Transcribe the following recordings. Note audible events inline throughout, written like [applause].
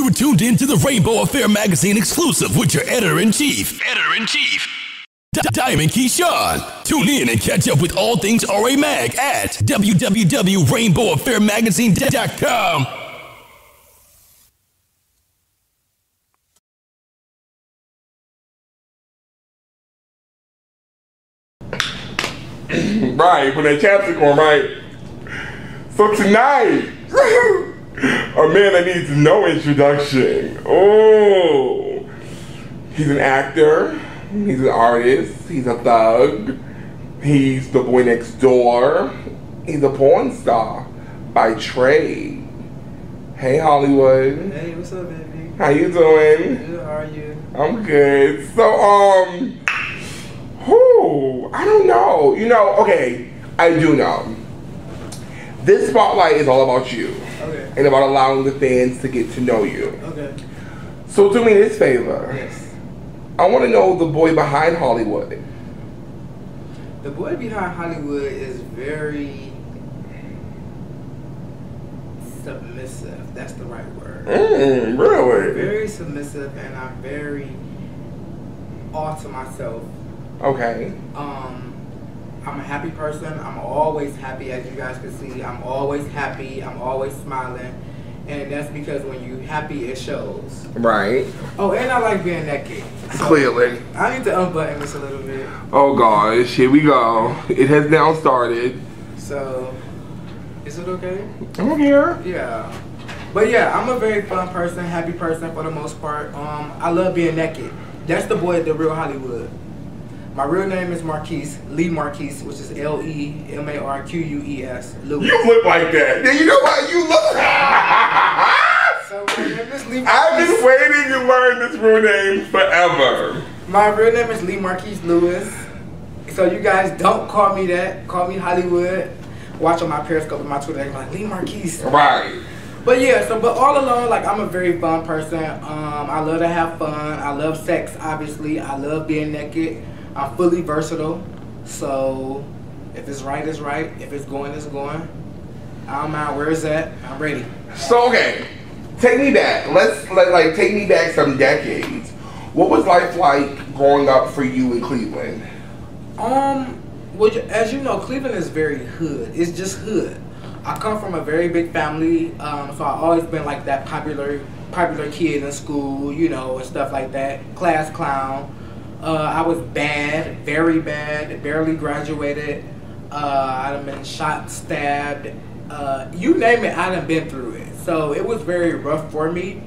You were tuned in to the Raynbow Affair magazine exclusive with your editor in chief. Editor in chief. Diamond Kesawn. Tune in and catch up with all things RA Mag at www.rainbowaffairmagazine.com. right, when that chapstick on, right? So tonight, a man that needs no introduction. Oh, he's an actor, he's an artist, he's a thug, he's the boy next door, he's a porn star by trade. Hey Hollywood. Hey, what's up, baby? How you doing? Good, how are you? I'm good. So, um, who? I don't know. You know, okay, I do know. This spotlight is all about you Okay. and about allowing the fans to get to know you. Okay. So, do me this favor. Yes. I want to know the boy behind Hollywood. The boy behind Hollywood is very submissive. That's the right word. Mm, really? Very submissive, and I'm very all to myself. Okay. Um, I'm a happy person. I'm always happy, as you guys can see. I'm always happy. I'm always smiling. And that's because when you happy, it shows. Right. Oh, and I like being naked. So Clearly. I need to unbutton this a little bit. Oh gosh, here we go. It has now started. So, is it okay? I'm here. Yeah. But yeah, I'm a very fun person, happy person for the most part. Um, I love being naked. That's the boy at the real Hollywood. My real name is Marquise, Lemarques, which is L E M A R Q U E S, Lewis. You look like that. Yeah, you know what? You look. [laughs] So my name is Lee I've been waiting to learn this real name forever. My real name is Lemarques Lewis. So you guys don't call me that. Call me Hollywood. Watch on my Periscope and my Twitter. They're like Lemarques. Right. But yeah, so but all along, like I'm a very fun person. Um, I love to have fun. I love sex, obviously. I love being naked. I'm fully versatile. So if it's right, it's right. If it's going, it's going. I don't mind where it's at. I'm ready. So okay, take me back. Let's like, like take me back some decades. What was life like growing up for you in Cleveland? Um, well, as you know, Cleveland is very hood. It's just hood. I come from a very big family, um, so I always been like that popular, popular kid in school, you know, and stuff like that. Class clown. Uh, I was bad, very bad. Barely graduated. Uh, I done been shot, stabbed. Uh, you name it, I've been through it. So it was very rough for me.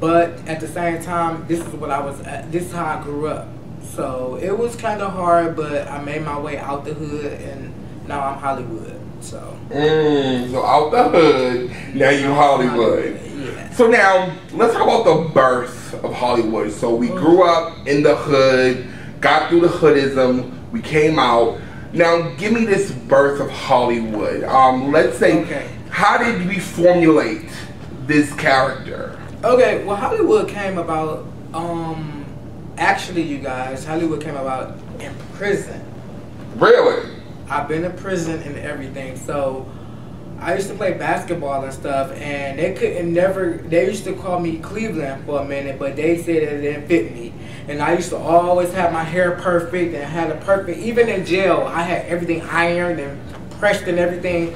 But at the same time, this is what I was. At, this is how I grew up. So it was kind of hard, but I made my way out the hood, and now I'm Hollywood. So Mm, so out the hood, now you Hollywood. Yeah. So now let's talk about the birth of Hollywood. So we grew up in the hood, got through the hoodism, we came out. Now give me this birth of Hollywood. Um, let's say, Okay. how did we formulate this character? Okay. Well, Hollywood came about. Um, actually, you guys, Hollywood came about in prison. Really? I've been in prison and everything. So I used to play basketball and stuff, and they couldn't never. They used to call me Cleveland for a minute, but they said it didn't fit me. And I used to always have my hair perfect and had a perfect. Even in jail, I had everything ironed and pressed and everything.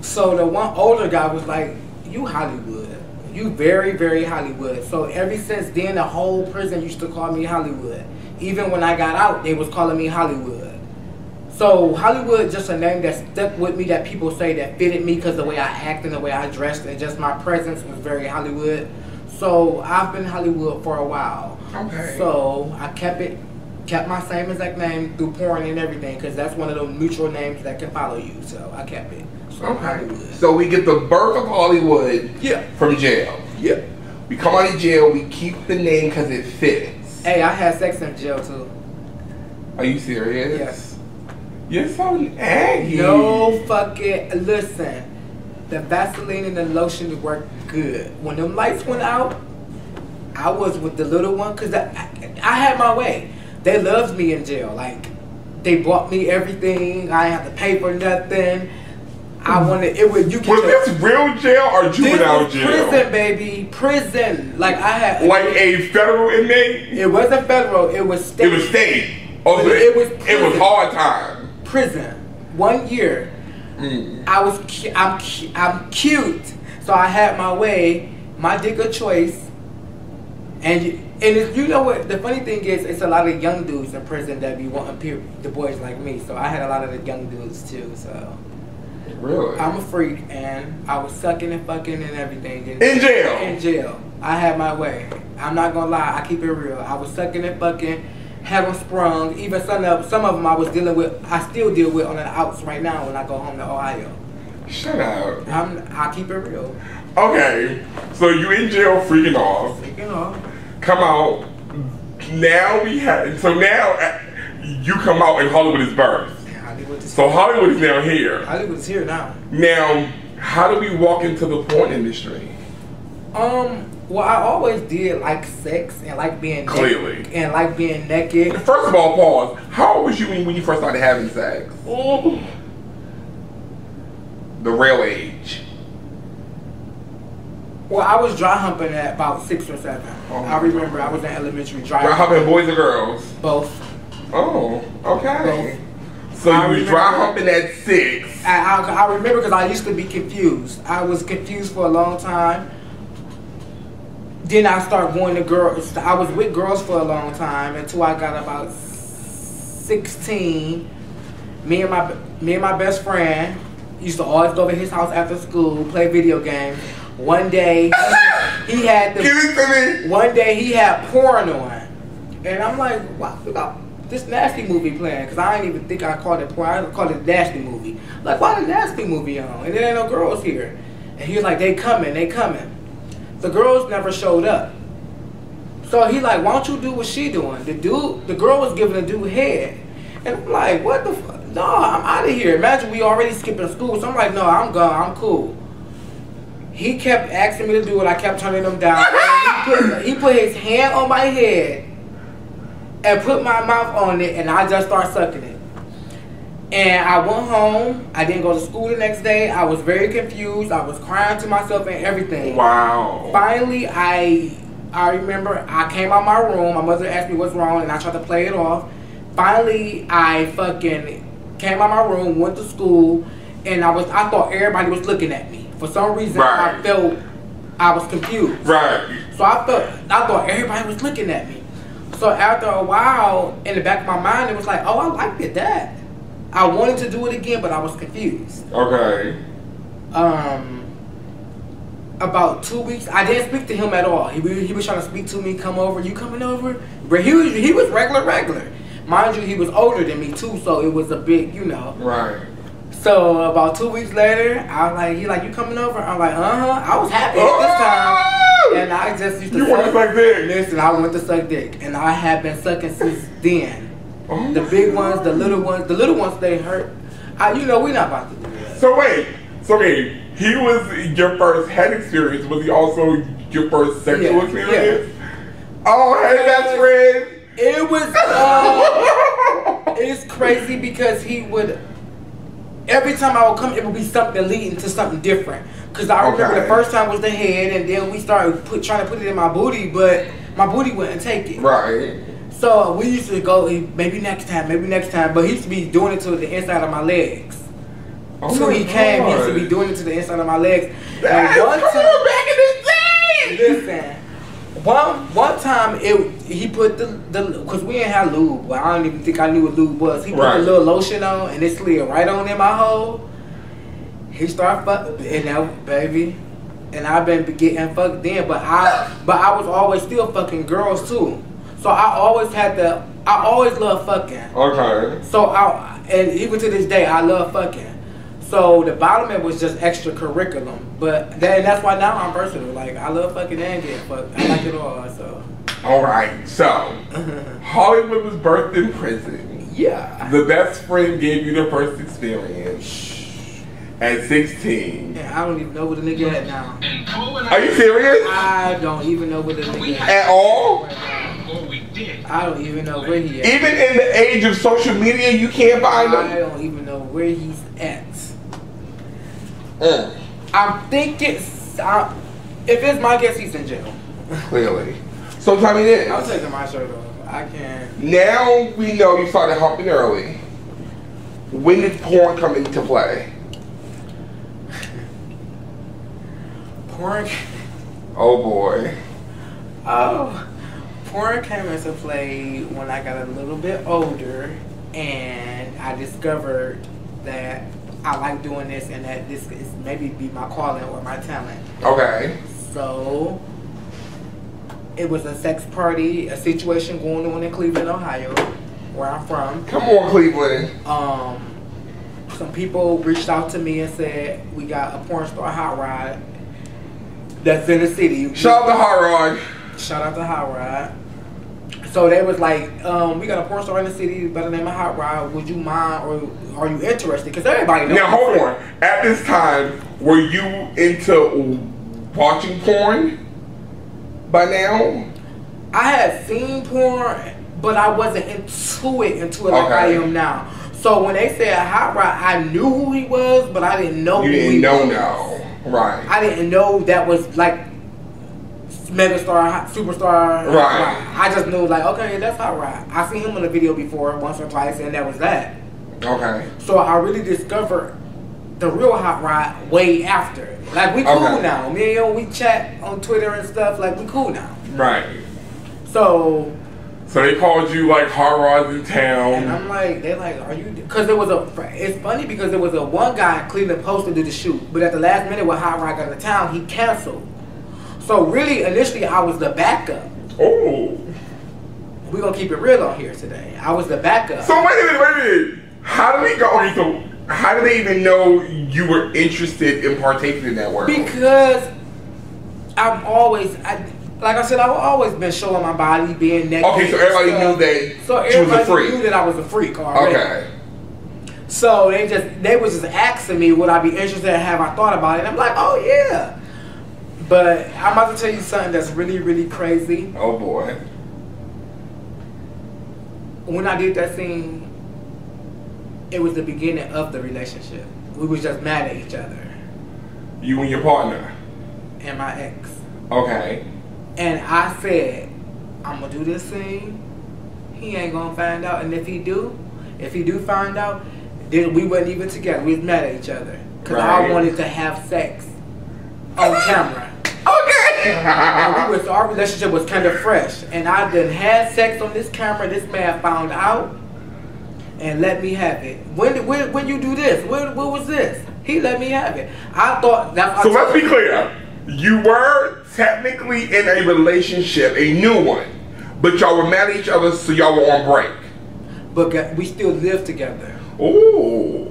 So the one older guy was like, "You Hollywood." You very, very Hollywood. So ever since then, the whole prison used to call me Hollywood. Even when I got out, they was calling me Hollywood. So Hollywood just a name that stuck with me that people say that fitted me because the way I act and the way I dressed and just my presence was very Hollywood. So I've been Hollywood for a while. Okay. So I kept it, kept my same exact name through porn and everything because that's one of those neutral names that can follow you. So I kept it. So Okay. Hollywood. So we get the birth of Hollywood Yeah. from jail. Yeah. We come out of jail, we keep the name because it fits. Hey, I had sex in jail too. Are you serious? Yes. You're so aggy. No fucking listen. The Vaseline and the lotion work good. When them lights went out, I was with the little one because I, I, I had my way. They loved me in jail. Like they bought me everything. I didn't have to pay for nothing. I hmm. wanted it was you Was your, this real jail or juvenile was jail? prison, baby, prison. Like I had, Like a federal inmate? it wasn't federal, it was state. It was state. Oh, so It it, was it was hard time. Prison one year. Mm. I was cu- I'm cu- I'm cute, so I had my way, my dick of choice, and you, and if, you know what the funny thing is, it's a lot of young dudes in prison that be wanting the boys like me. So I had a lot of the young dudes too. So Really? I'm a freak, and I was sucking and fucking and everything. And In jail? In jail. I had my way. I'm not gonna lie. I keep it real. I was sucking and fucking, them sprung. Even some of some of them I was dealing with. I still deal with on the outs right now when I go home to Ohio. Shut up. I'm. I keep it real. Okay, so you in jail freaking off. You know. Come out. Now we have. So now uh, you come out and Hollywood is birth. Hollywood is. So Hollywood is now here. Hollywood is here now. Now, how do we walk into the porn industry? Um. Well, I always did like sex and like being naked- and like being naked. First of all, pause. How old was you when when you first started having sex? The real age. Well, I was dry humping at about six or seven. Oh. I remember I was in elementary dry, Dry humping boys or girls? both. Oh, okay. So I you was dry humping at six. I, I, I remember because I used to be confused. I was confused for a long time. Then I started going to girls. I was with girls for a long time until I got about sixteen. Me and my me and my best friend used to always go to his house after school, play video games. One day he had the Give it to me. one day he had porn on, and I'm like, wow, this nasty movie playing?" Because I didn't even think I called it porn. I called it nasty movie. Like, why the nasty movie on? And there ain't no girls here. And he was like, "They coming, they coming." The girls never showed up. So he like, "Why don't you do what she doing?" The dude, the girl was giving the dude head, and I'm like, "What the fuck? No, I'm out of here." Imagine we already skipping school, so I'm like, "No, I'm gone. I'm cool." He kept asking me to do it. I kept turning him down. [laughs] He, put, he put his hand on my head and put my mouth on it, and I just start sucking it. And I went home. I didn't go to school the next day. I was very confused. I was crying to myself and everything. Wow. Finally, I I remember I came out my room. My mother asked me what's wrong, and I tried to play it off. Finally, I fucking came out my room, went to school, and I was I thought everybody was looking at me. For some reason, right. I felt I was confused. Right. So I felt I thought everybody was looking at me. So after a while, in the back of my mind, it was like, oh, I liked it that. I wanted to do it again, but I was confused. Okay. Um, about two weeks, I didn't speak to him at all. He, he was trying to speak to me, come over. You coming over? But he was he was regular, regular. Mind you, he was older than me too, so it was a big, you know. Right. So about two weeks later, I was like, he like, you coming over? I'm like, uh huh. I was happy at this time, Oh! and I just used to. You want to suck dick? Listen, I went to suck dick, and I have been sucking since then. Oh The big ones, the little ones, the little ones they hurt. I, you know, we're not about to do that. So wait. So wait, he was your first head experience. Was he also your first sexual Yeah, experience? Oh, hey, best friend. It was. [laughs] Uh, it's crazy because he would. Every time I would come, it would be something leading to something different. Cause I remember Okay. the first time was the head, and then we started put trying to put it in my booty, but my booty wouldn't take it. right. So we used to go maybe next time, maybe next time, but he used to be doing it to the inside of my legs. Oh so he came, he used to be doing it to the inside of my legs. That's [laughs] And one time, back in the day. listen, one one time it he put the the because we didn't have lube. Well, I don't even think I knew what lube was. He put Right. the little lotion on and it slid right on in my hole. He started fucking and that baby, and I've been getting fucked then. But I but I was always still fucking girls too. So I always had the I always love fucking. Okay. So I and even to this day I love fucking. So the bottom end was just extra curriculum, but that, that's why now I'm versatile. Like I love fucking and get fucked. I like it all. So All right. So [laughs] Hollywood was birthed in prison. yeah, The best friend gave you the first experience at 16. yeah. I don't even know what a nigga at now. Are you serious? I don't even know what a nigga at. At all? right now. Or we did. I don't even know where he at. Even in the age of social media, you can't find him? I don't even know where he's at. Mm, I'm thinking, I, if it's my guess, he's in jail. clearly. So tell me this. I'm taking my shirt off. I can't. Now we know you started humping early. When did porn come into play? Porn. Oh boy. Oh, porn came into play when I got a little bit older, and I discovered that I like doing this, and that this is maybe be my calling or my talent. Okay. So it was a sex party, a situation going on in Cleveland, Ohio, where I'm from. Come on, Cleveland. Um, some people reached out to me and said we got a porn star hot rod that's in the city. Shout out to Hot Rod. Shout out to Hot Rod. So they was like, um, we got a porn star in the city by the name of Hot Rod. Would you mind or are you interested? Because everybody knows. Now hold on. At this time, were you into watching porn? By now? I had seen porn, but I wasn't into it into it like I am now. So when they said Hot Rod, I knew who he was, but I didn't know You who he didn't know was. now. Right. I didn't know that was like megastar, superstar. Right. I just knew like, okay, that's Hot Rod. I seen him in a video before once or twice, and that was that. Okay. So I really discovered the real Hot Rod way after. Like we cool Okay. now. Me and him, we chat on Twitter and stuff. Like we cool now. Right. So So they called you like Hot Rods in town. and. I'm like, they're like, are you? Because there was a. It's funny because there was a one guy in Cleveland supposed to the shoot, but at the last minute when Hot Rod got into town, he canceled. So really, initially, I was the backup. Oh. We're gonna keep it real on here today. I was the backup. So wait a minute, wait a minute. How did they go? Okay, so how did they even know you were interested in partaking in that work? Because I'm always, I, like I said, I've always been showing my body, being naked. Okay, so everybody knew that So she was a everybody freak. knew that I was a freak already. Okay. So they just, they was just asking me, would I be interested? Have I thought about it? And I'm like, oh yeah. But I'm about to tell you something that's really, really crazy. Oh boy. When I did that scene, it was the beginning of the relationship. We was just mad at each other You and your partner. and my ex. Okay. And I said, I'm gonna do this thing. He ain't gonna find out, and if he do, if he do find out, then we wasn't even together. We was mad at each other because I wanted to have sex on camera. Okay. And we was, our relationship was kind of fresh, and I done had sex on this camera. This man found out and let me have it. When did- when when you do this? What what was this? He let me have it. I thought that's. so I let's be clear. You were technically in a relationship, a new one, but y'all were mad at each other, so y'all were on break. But we still live together. Ooh.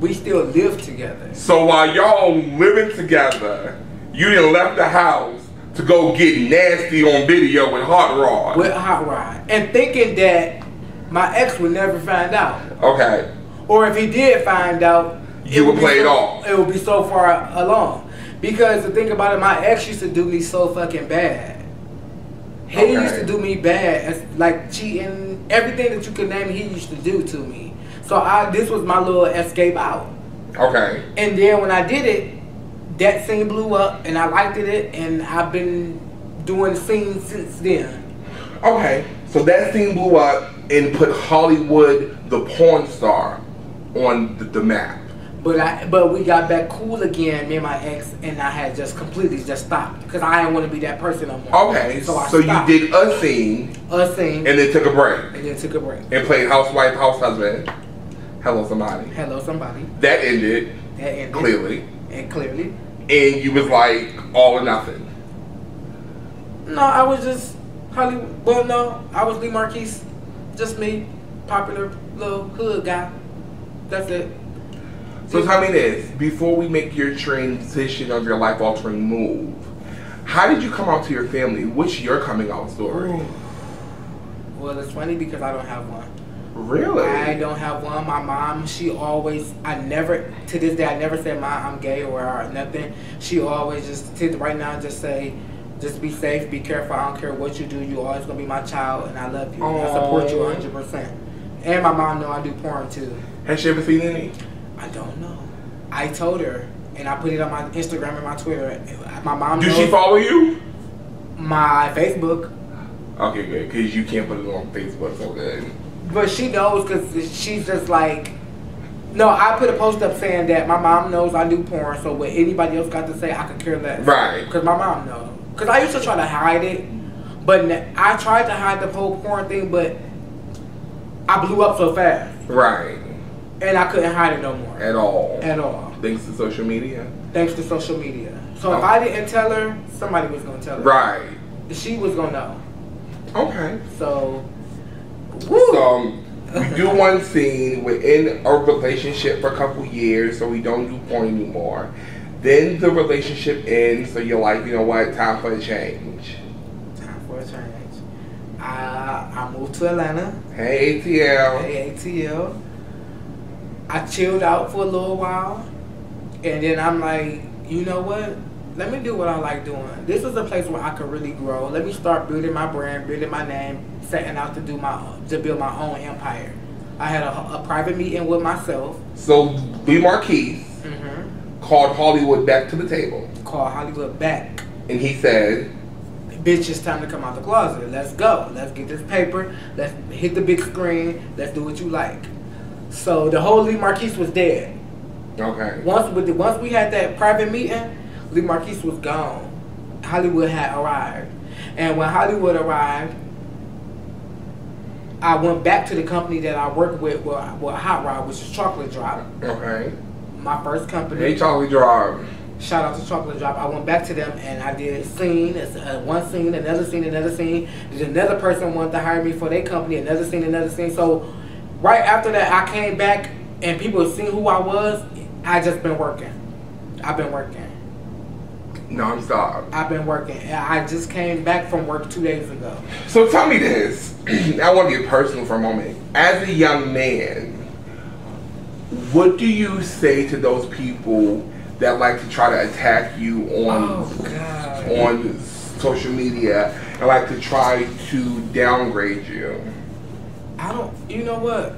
We still live together. So while y'all living together, you didn't left the house to go get nasty on video with Hot Rod. with Hot Rod and thinking that my ex would never find out. Okay. Or if he did find out, You would play it off. It would be so far along. Because the thing about it, my ex used to do me so fucking bad. He Okay. used to do me bad, like cheating, everything that you could name. He used to do to me. So I, this was my little escape out. Okay. And then when I did it, that scene blew up, and I liked it, and I've been doing scenes since then. Okay. So that scene blew up and put Hollywood, the porn star, on the, the map. But I, but we got back cool again, me and my ex, and I had just completely just stopped because I didn't want to be that person no more. Okay. so I So you did a scene a scene and then took a break and then took a break. and played housewife, house husband. Hello, somebody. Hello, somebody. That ended That ended clearly, and clearly. and you was like all or nothing. No, I was just Hollywood. Well, no, I was Lemarques, just me, popular little hood guy. That's it. So tell me this: before we make your transition of your life altering move, how did you come out to your family? What's your coming out story? Well, it's funny because I don't have one. Really? I don't have one. My mom, she always, I never, to this day, I never said, Mom, I'm gay or nothing. She always just, to right now, just say, just be safe, be careful. I don't care what you do. You always gonna be my child, and I love you. And I support you Aw. 100. percent And my mom know I do porn too. Has she ever seen any? I don't know. I told her, and I put it on my Instagram and my Twitter. My mom. Knows she follow you? my Facebook? Okay, good. Because you can't put it on Facebook, so good. But she knows because she's just like. No, I put a post up saying that my mom knows I do porn, so what anybody else got to say, I could care less. Right. Because my mom knows. Because I used to try to hide it, but I tried to hide the whole porn thing, but I blew up so fast, Right. And I couldn't hide it no more At all. at all, Thanks to social media. thanks to social media. So if Oh. I didn't tell her, somebody was gonna tell her. Right. She was gonna know. Okay. So, woo. So we do one scene. We're in a relationship for a couple years, so we don't do porn anymore. Then the relationship ends, so you're like, you know what, time for a change. Time for a change. I I moved to Atlanta. Hey ATL. Hey, ATL. I chilled out for a little while, and then I'm like, you know what? Let me do what I like doing. This is a place where I could really grow. Let me start building my brand, building my name, setting out to do my to build my own empire. I had a, a private meeting with myself. So Lemarques hmm called Hollywood back to the table, Called Hollywood back. and he said, Bitch, it's time to come out the closet. Let's go. Let's get this paper. Let's hit the big screen. Let's do what you like. So the whole Lemarques was dead. "Okay, Once with the, once we had that private meeting, Lemarques was gone. Hollywood had arrived, and when Hollywood arrived, I went back to the company that I worked with, well, with Hot Rod, which is Chocolate Drop, okay." my first company. Hey Chocolate Drop. Shout out to Chocolate Drop. I went back to them and I did a scene, uh, one scene, another scene, another scene. Then another person wanted to hire me for their company, another scene, another scene. So right after that, I came back and people seen who I was. I just been working. I've been working. Non-stop. I've been working. I just came back from work two days ago. So tell me this. [clears throat] I want to get personal for a moment. As a young man, what do you say to those people that like to try to attack you on Oh on social media and like to try to downgrade you? I don't. You know what?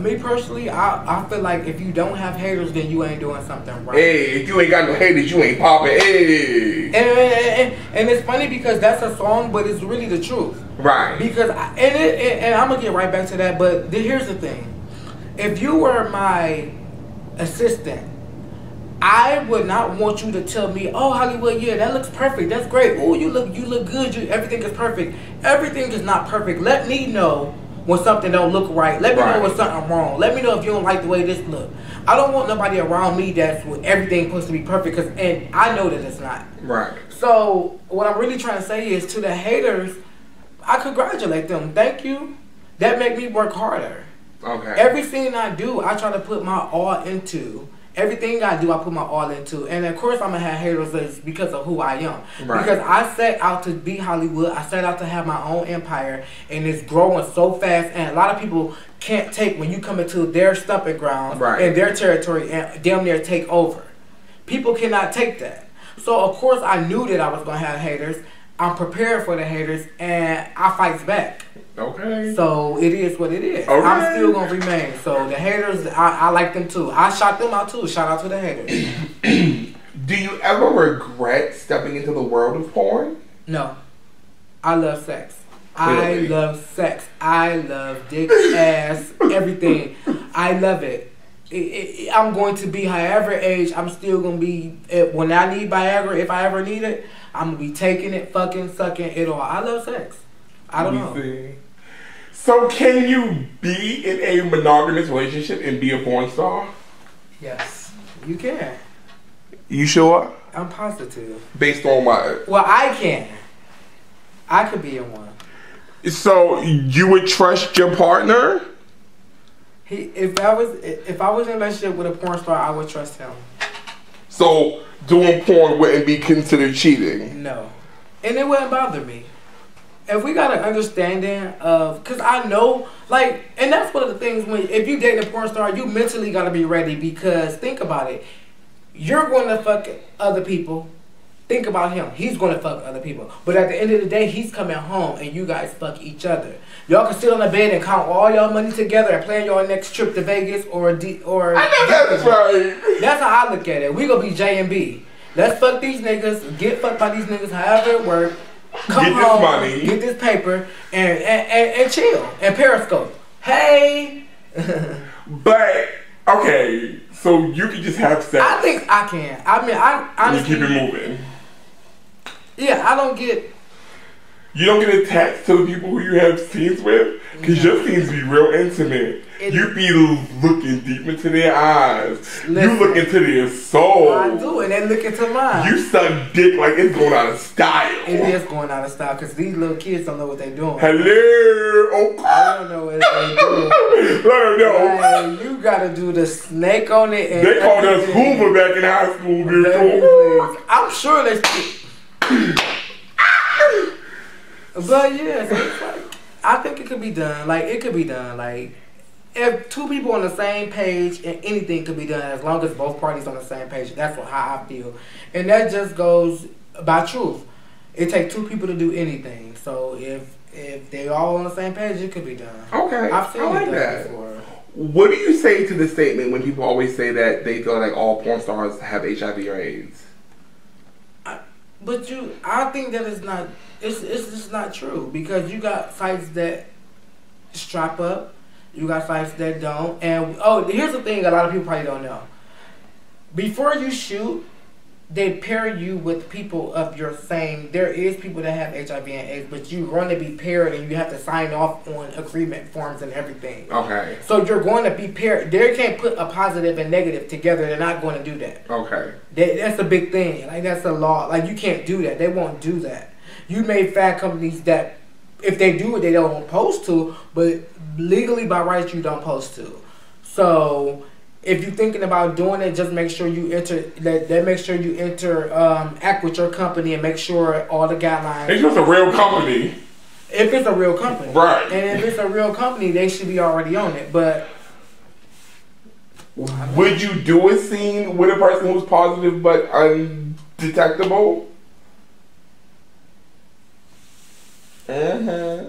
Me personally, I, I feel like if you don't have haters, then you ain't doing something right. Hey, if you ain't got no haters, you ain't popping. Hey, And, and, and, and it's funny because that's a song, but it's really the truth. right? Because I, and it, and, and I'm gonna get right back to that. But the, here's the thing: if you were my assistant, I would not want you to tell me, "Oh, Hollywood, yeah, that looks perfect. That's great. Oh, you look, you look good. You, everything is perfect. Everything is not perfect. Let me know." When something don't look right, let me Right. know when something wrong. Let me know if you don't like the way this look. I don't want nobody around me that's with everything supposed to be perfect, cause and I know that it's not. Right. So what I'm really trying to say is to the haters, I congratulate them. Thank you. That make me work harder. Okay. Everything I do, I try to put my all into. Everything I do, I put my all into. And of course, I'm gonna have haters because of who I am. Right. Because I set out to be Hollywood. I set out to have my own empire, and it's growing so fast. And a lot of people can't take when you come into their stomping grounds Right. and their territory and damn near take over. People cannot take that. So of course, I knew that I was gonna have haters. I'm prepared for the haters, and I fights back. Okay. So it is what it is. Okay. I'm still gonna remain. So the haters, I, I like them too. I shot them out too. Shout out to the haters. [clears throat] do you ever regret stepping into the world of porn? No, I love sex. Clearly. I love sex. I love dick, ass, [laughs] everything. I love it. It- it- I'm going to be however age. I'm still gonna be eh, when I need Viagra. If I ever need it, I'm gonna be taking it, fucking, sucking it all. I love sex. I don't know. see. So can you be in a monogamous relationship and be a porn star? Yes, you can. You sure? I'm positive. Based on what? Well, I can. I could be in one. So you would trust your partner? He, if I was, if I was in a relationship with a porn star, I would trust him. So doing porn wouldn't be considered cheating. No, and it wouldn't bother me. If we got an understanding of, cause I know, like, and that's one of the things when if you date a porn star, you mentally gotta be ready because think about it, you're going to fuck other people, think about him. He's gonna fuck other people. But at the end of the day, he's coming home and you guys fuck each other. Y'all can sit on the bed and count all y'all money together and plan your next trip to Vegas or a D or I know that's right. that's how I look at it. We gonna be J and B. Let's fuck these niggas, get fucked by these niggas, however it work. Come Get this home, money. get this paper, and and, and, and chill and periscope. Hey, [laughs] But okay, so you can just have sex. I think I can. I mean, I you keep it moving. yeah, I don't get. You don't get attached to the people who you have scenes with, because your scenes be real intimate. It- you be looking deep into their eyes. Listen. you look into their soul. I do, and then look into mine. You suck dick like it's going out of style. it is going out of style because these little kids don't know what they're doing. Hello. Oh, I don't know what they're doing. Let her know. Like, you gotta do the snake on it. And They called us. Hoover back in high school, bitch. I'm sure they. But yeah, so it's like, I think it could be done. Like it could be done. Like if two people on the same page and anything could be done as long as both parties on the same page. That's what how I feel, and that just goes by truth. It takes two people to do anything. So if if they all on the same page, it could be done. Okay, I've seen I it like that. before. What do you say to the statement when people always say that they feel like all porn stars have HIV or AIDS? But you, I think that it's not. It's it's just not true because you got fights that strap up, you got fights that don't, and oh, here's the thing: a lot of people probably don't know. Before you shoot, they pair you with people of your same. There is people that have HIV and AIDS, but you're going to be paired, and you have to sign off on agreement forms and everything. Okay, So you're going to be paired. They can't put a positive and negative together. They're not going to do that. okay. That, that's a big thing. Like that's a law. Like you can't do that. They won't do that. You made fat companies that if they do it, they don't post to, but legally by rights you don't post to. So if you're thinking about doing it, just make sure you enter. That, that make sure you enter um, act with your company and make sure all the guidelines. It's just a real company. If it's a real company, Right. And if it's a real company, they should be already on it. But Would you do a scene with a person who's positive but undetectable? Uh-huh.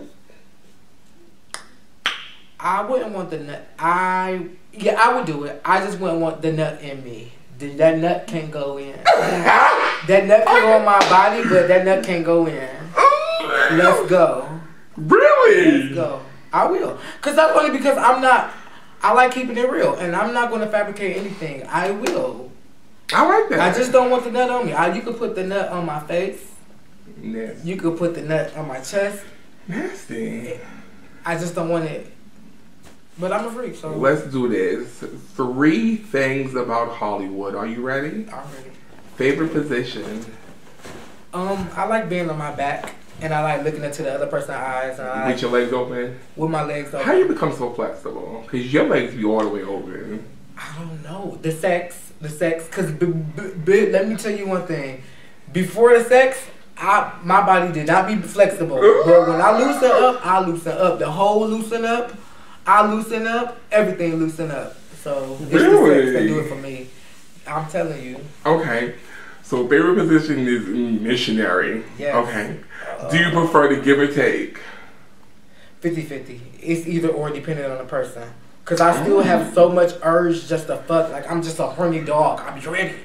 I wouldn't want the. I yeah, I would do it. I just wouldn't want the nut in me. The- That nut can go in. [laughs] That nut can go in my body, but that nut can go in. Let's go. Really? Let's go. I will. Cause that's only because I'm not. I like keeping it real, and I'm not going to fabricate anything. I will. I like that. I just don't want the nut on me. I, you could put the nut on my face. Nasty. You could put the nut on my chest. Nasty. I just don't want it. But I'm a freak, so Let's do this. Three things about Hollywood. Are you ready? already. Favorite position? Um, I like being on my back, and I like looking into the other person's eyes, and I With like your legs open? with my legs open. How you become so flexible? Because your legs be all the way open. I don't know the sex, the sex. Cause b- b- b- let me tell you one thing. Before the sex, I my body did not be flexible. But when I loosen up, I loosen up. The whole loosen up, I loosen up. Everything loosen up. So it's the sex that do it for me. I'm telling you. Okay. So favorite position is missionary. Yes. Okay. Do you prefer to give or take? 50-50. It's either or depending on the person. Cause I still have so mm. much urge just to fuck. Like I'm just a horny dog. I be ready.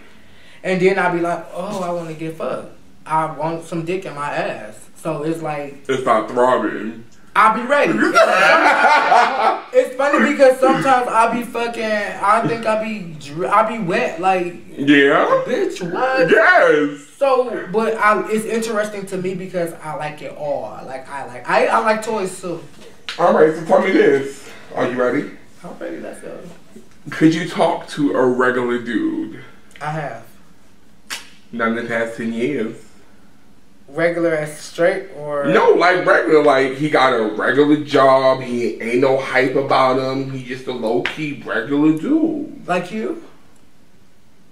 And then I be like, oh, I want to get fucked. I want some dick in my ass. So it's like It's not throbbing. I be ready. [laughs] it's funny because sometimes I'll be fucking. I think I'll be dr- I be wet. Like Yeah? bitch, what? Yes. So, but I, it's interesting to me because I like it all. Like I like I, I like toys too. All right, so tell me this. Are you ready? I'm ready. Let's go. Could you talk to a regular dude? I have Not in the past 10 years. Regular as straight or No, like regular, like he got a regular job. He ain't no hype about him. He just a low key regular dude. like you.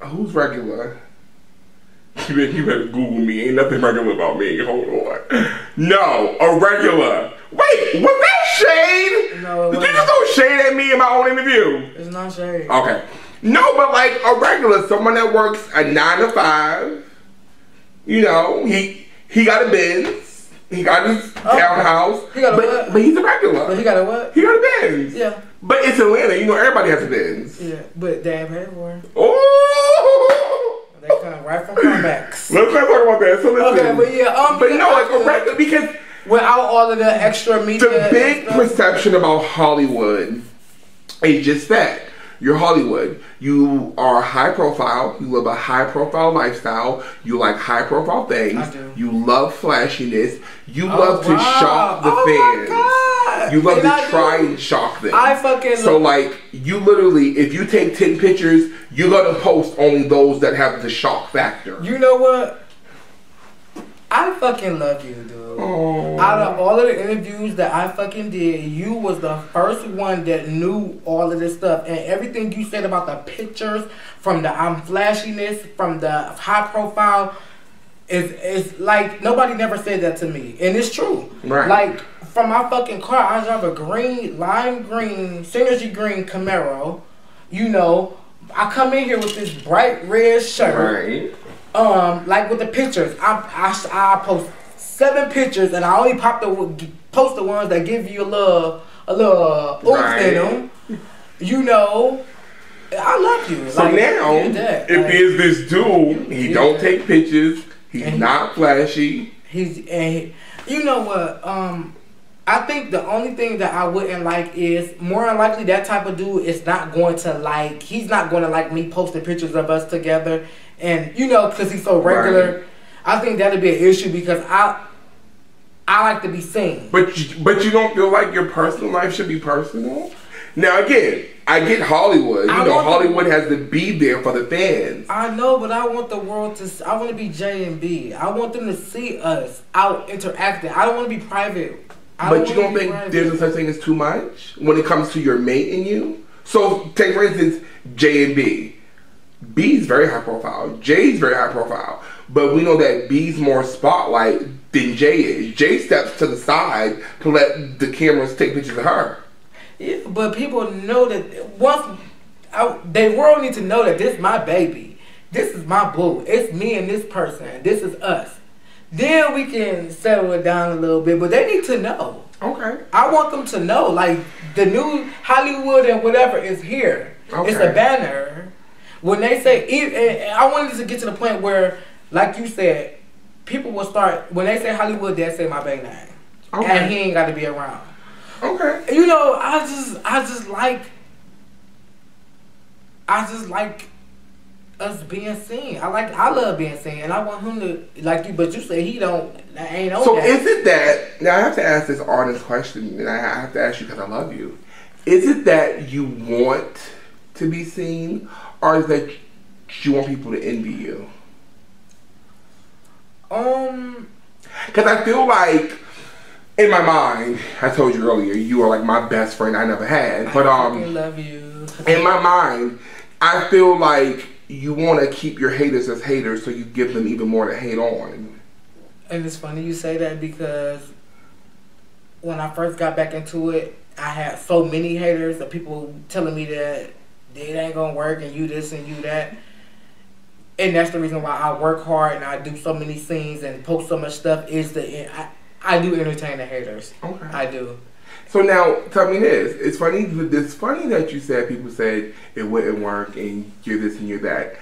Who's regular? [laughs] You better, you better Google me. Ain't nothing regular about me. Hold on. No, a regular. Wait, was that shade? No, Did you just throw shade at me in my own interview? It's not shade. Okay. No, but like a regular, someone that works a nine to five, You know, he he got a Benz. He got his townhouse. He got a but, what? but he's a regular. But he got a what? He got a Benz. Yeah. But it's Atlanta. You know, everybody has a Benz. Yeah, but damn paid one. Oh. They come right from comebacks. Let's not talk about that. So listen. Okay, but yeah, um, But no, like a regular because Without all of the extra media. the big perception about Hollywood is just that. You're Hollywood. You are high profile. You live a high profile lifestyle. You like high profile things. I do. You love flashiness. You Oh, love to wow. shock the Oh my fans. God. You love And to I try do. and shock them. I fucking So like you literally, if you take ten pictures, you're gonna post only those that have the shock factor. You know what? I fucking love you, dude. Oh. Out of all of the interviews that I fucking did, you was the first one that knew all of this stuff. And everything you said about the pictures, from the I'm flashiness, from the high profile, is is like nobody never said that to me. And it's true. Right. Like from my fucking car, I drive a green, lime green, synergy green Camaro. You know, I come in here with this bright red shirt Right. um, like with the pictures, I, I, I post seven pictures and I only pop the post the ones that give you a little a little oomph Right. in them. You know, I love you. So Like, now, if Like, there's this dude, he don't take pictures. He's And he- not flashy. he's and he- you know what? Um, I think the only thing that I wouldn't like is more than likely that type of dude is not going to like. He's not going to like me posting pictures of us together, and you know, because he's so regular. Right. I think that'd be an issue because I, I like to be seen. But you, but you don't feel like your personal life should be personal. Now again, I get Hollywood. You I know, want the- Hollywood has to be there for the fans. I know, but I want the world to. I want to be J and B. I want them to see us out interacting. I don't want to be private. I But you wanna don't think private. there's a such thing as too much when it comes to your mate and you? So take for instance J and B. B's very high profile. J's very high profile. But we know that B's more spotlight than Jay is. Jay steps to the side to let the cameras take pictures of her. Yeah, but people know that once I, they world need to know that this is my baby. This is my boo. It's me and this person. This is us. Then we can settle it down a little bit. But they need to know. Okay. I want them to know, like the new Hollywood and whatever is here. Okay. It's a banner. When they say, I wanted to get to the point where, like you said, people will start when they say Hollywood, they say my big name, Okay. and he ain't got to be around. Okay. You know, I just, I just like, I just like us being seen. I like, I love being seen, and I want him to like you. But you say he don't, that ain't on So that. is it that now I have to ask this honest question, and I have to ask you because I love you. Is it that you want to be seen, or is that you want people to envy you? Um, Because I feel like in my mind, I told you earlier, you are like my best friend I never had. But I um, love you. in my mind, I feel like you want to keep your haters as haters, so you give them even more to hate on. And it's funny you say that because when I first got back into it, I had so many haters of people telling me that it ain't gonna work and you this and you that. And that's the reason why I work hard and I do so many scenes and post so much stuff is the I, I do entertain the haters. Okay. I do. So now, tell me this. It's funny. It's funny that you said people said it wouldn't work and you're this and you're that.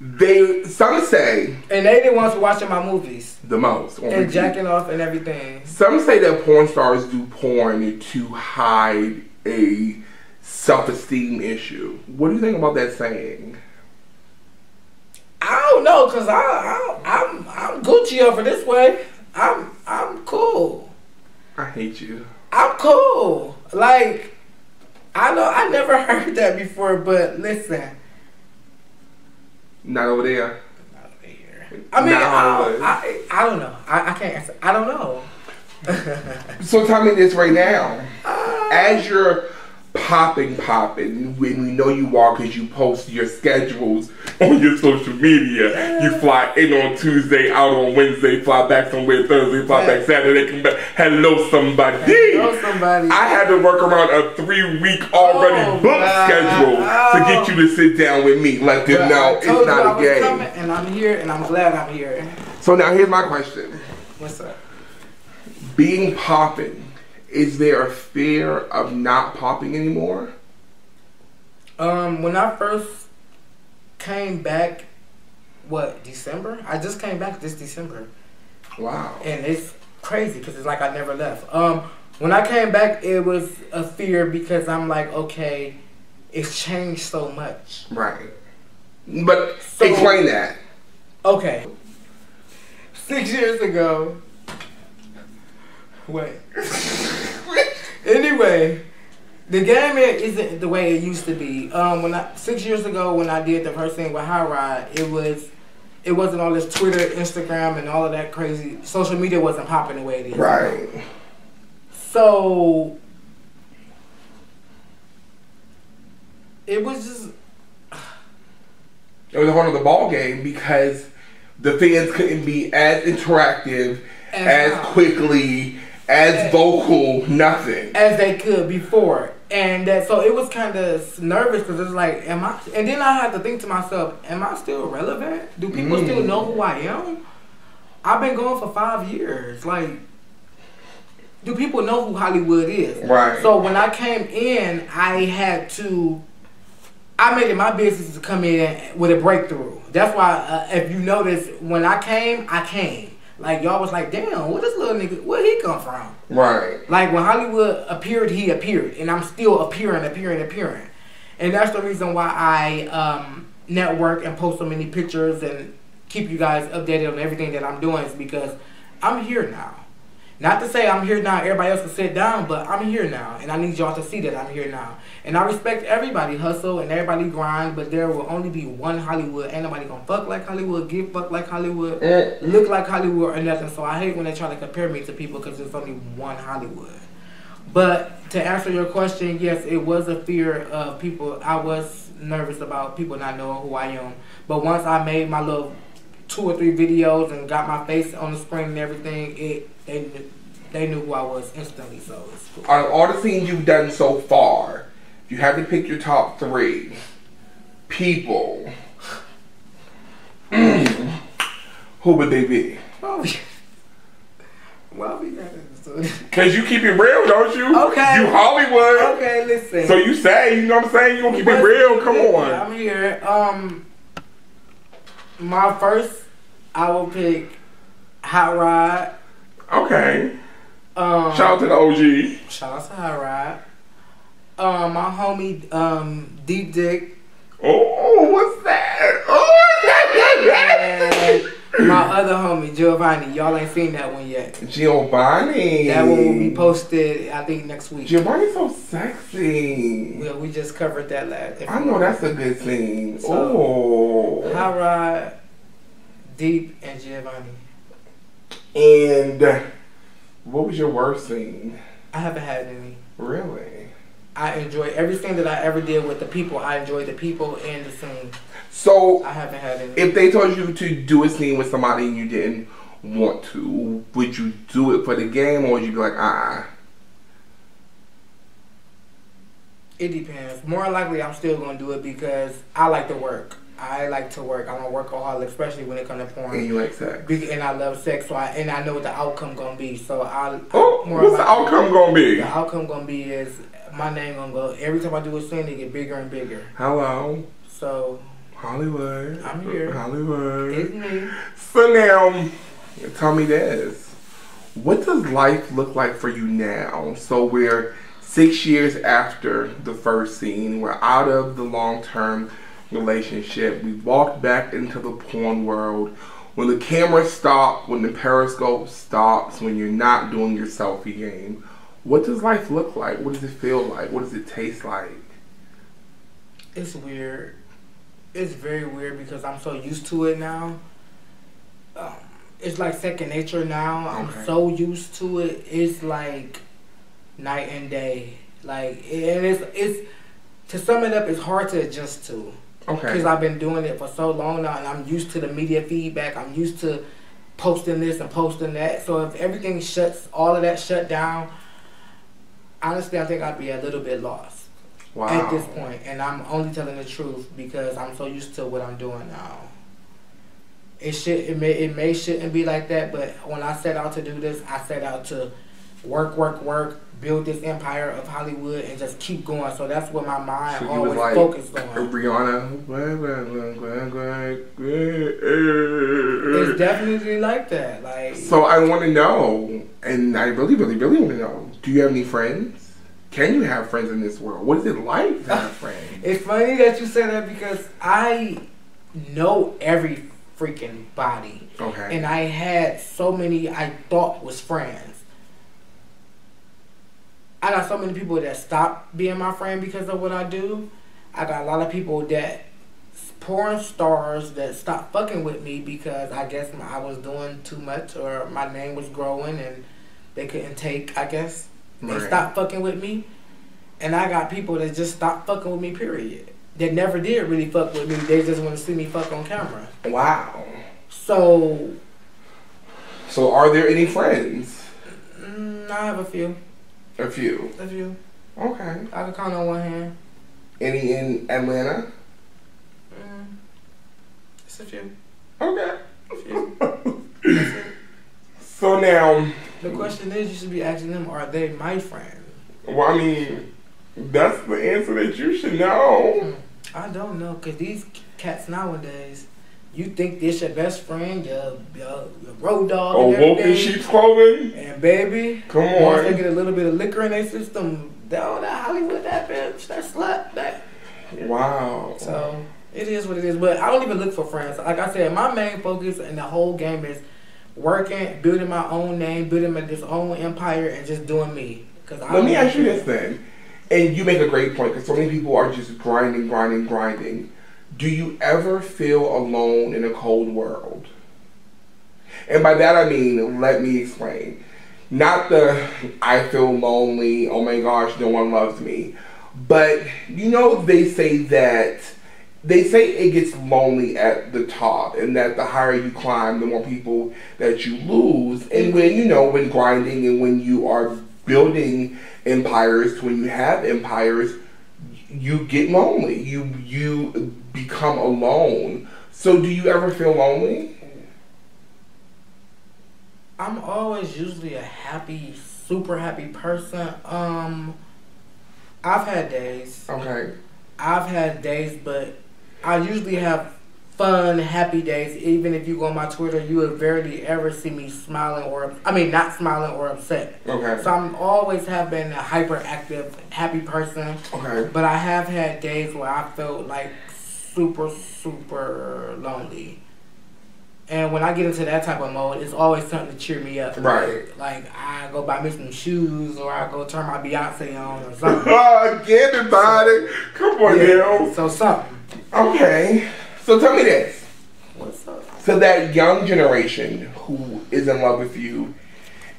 They some say And they the ones watching my movies the most. and repeat. jacking off and everything. Some say that porn stars do porn to hide a self-esteem issue. What do you think about that saying? I don't know, cause I, I I'm I'm Gucci over this way. I'm I'm cool. I hate you. I'm cool. Like I know I never [laughs] heard that before, but listen. Not over there. Not over here. I mean, I, I, I don't know. I, I can't answer. I don't know. So tell me this right now. [laughs] Uh, As you're popping, popping, when we know you are because you post your schedules on your social media. You fly in on Tuesday, out on Wednesday, fly back somewhere Thursday, fly back Saturday, come back. Hello, somebody. Hello, somebody. I had to work around a three week already Oh, booked God. schedule to get you to sit down with me. Let them know it's told you I not a game. coming, and I'm here, and I'm glad I'm here. So now here's my question. What's up? Being popping, is there a fear of not popping anymore? Um, when I first came back, what December? I just came back this December, Wow. and it's crazy because it's like I never left. Um, when I came back, it was a fear because I'm like, okay, it's changed so much. Right. But So- explain that. Okay. Six years ago. Wait. anyway, the game is- isn't the way it used to be. Um, when I six years ago when I did the first thing with High Ride, it was it wasn't all this Twitter, Instagram, and all of that crazy social media wasn't popping the way it is. Right. So it was just It was a whole other ball game because the fans couldn't be as interactive, As as quickly, as vocal, nothing. as they could before. And that so it was kind of nervous because it's like, am I? And then I had to think to myself, am I still relevant? Do people Mm. still know who I am? I've been going for five years. Like, do people know who Hollywood is? Right. So when I came in, I had to. I made it my business to come in with a breakthrough. That's why, uh, if you notice, when I came, I came. Like y'all was like, damn, what this little nigga? Where he come from? Right. Like when Hollywood appeared, he appeared, and I'm still appearing, appearing, appearing, and that's the reason why I um, network and post so many pictures and keep you guys updated on everything that I'm doing is because I'm here now. Not to say I'm here now, everybody else can sit down, but I'm here now, and I need y'all to see that I'm here now. And I respect everybody hustle and everybody grind, but there will only be one Hollywood. Ain't nobody gonna fuck like Hollywood, get fucked like Hollywood, Mm. look like Hollywood or nothing. So I hate when they try to compare me to people because there's only one Hollywood. But to answer your question, yes, it was a fear of people. I was nervous about people not knowing who I am. But once I made my little two or three videos and got my face on the screen and everything, it they knew, they knew who I was instantly. So it's cool. Out of all the scenes you've done so far, if you had to pick your top three people, mm, [clears throat] who would they be? Well, we, well, we got. Cause you keep it real, don't you? Okay. You Hollywood. Okay, listen. So you say, you know what I'm saying? You gonna keep it real? Come on. I'm here. Um, my first, I will pick Hot Rod. Okay. Um, Shout out to the OG. shout out to Hot Rod. Um, my homie, um, Deep Dick, Oh, what's that? and Oh. my other homie Giovanni. Y'all ain't seen that one yet. Giovanni. That one will be posted, I think, next week. Giovanni's so sexy. Well, we just covered that last. I know that's a good scene. So- oh. Hot Rod, Deep, and Giovanni. And what was your worst scene? I haven't had any. Really? I enjoy everything that I ever did with the people. I enjoy the people and the scene. So, I haven't had any. if they told you to do a scene with somebody and you didn't want to, would you do it for the game or would you be like, uh It depends. More likely, I'm still gonna do it because I like to work. I like to work. I'm a workaholic, especially when it comes to porn. and you like sex? And I love sex, so I and I know what the outcome gonna be. So I. Oh, what's the outcome gonna be? The outcome gonna be is my name gonna go. Every time I do a scene, it get bigger and bigger. Hello, So Hollywood. I'm here. Hollywood. it's me. So now, tell me this. What does life look like for you now? So we're six years after the first scene. We're out of the long-term relationship. We walked back into the porn world. When the camera stops, when the periscope stops, when you're not doing your selfie game, what does life look like? What does it feel like? What does it taste like? It's weird. It's very weird because I'm so used to it now. Um, it's like second nature now. I'm so used to it. It's like night and day. Like and it's it's to sum it up, it's hard to adjust to Okay. because I've been doing it for so long now, and I'm used to the media feedback. I'm used to posting this and posting that. So if everything shuts, all of that shut down, honestly, I think I'd be a little bit lost wow. at this point, and I'm only telling the truth because I'm so used to what I'm doing now. It should it may it may shouldn't be like that, but when I set out to do this, I set out to work, work, work, build this empire of Hollywood, and just keep going. So that's what my mind So always like focused on. Rihanna. It's definitely like that. Like So I want to know, and I really, really, really want to know. Do you have any friends? Can you have friends in this world? What is it like to have [laughs] friends? It's funny that you say that because I know every freaking body. Okay. And I had so many I thought was friends. I got so many people that stopped being my friend because of what I do. I got a lot of people that porn stars that stopped fucking with me because I guess I was doing too much or my name was growing and they couldn't take, I guess. They Right. stopped fucking with me. And I got people that just stopped fucking with me, period. That never did really fuck with me. They just want to see me fuck on camera. Wow. So, So are there any friends? mm, I have a few. A few. A few. Okay. I can count on one hand. Any in Atlanta? Mm, it's a few. Okay. A few. [laughs] So now, The question is, you should be asking them, are they my friends? well, I mean, that's the answer that you should know. I don't know, cause these cats nowadays, you think this your best friend, your, your, your road dog, Oh, woke in sheep's clothing? And baby, Come once they get a little bit of liquor in their system, oh, that Hollywood, that bitch, that slut, that. Wow. So it is what it is. But I don't even look for friends. Like I said, my main focus in the whole game is working, building my own name, building my, this own empire, and just doing me. Cause I Let me ask you this then. And you make a great point because so many people are just grinding, grinding, grinding. Do you ever feel alone in a cold world? And by that I mean, let me explain. Not the I feel lonely, oh my gosh, no one loves me. But you know, they say that they say it gets lonely at the top, and that the higher you climb, the more people that you lose. And when you know, when grinding and when you are building empires, when you have empires, you get lonely. You you become alone. So, do you ever feel lonely? I'm always usually a happy, super happy person. Um, I've had days. Okay. I've had days, but I usually have fun, happy days. Even if you go on my Twitter, you will rarely ever see me smiling or I mean not smiling or upset. Okay. So I'm always have been a hyperactive, happy person. Okay. But I have had days where I felt like super, super lonely. And when I get into that type of mode, it's always something to cheer me up. Right. Like I go buy me some shoes, or I go turn my Beyonce on, or something. Oh, [laughs] get it. Come on now. So something. Okay. So tell me this. What's up? So that young generation who is in love with you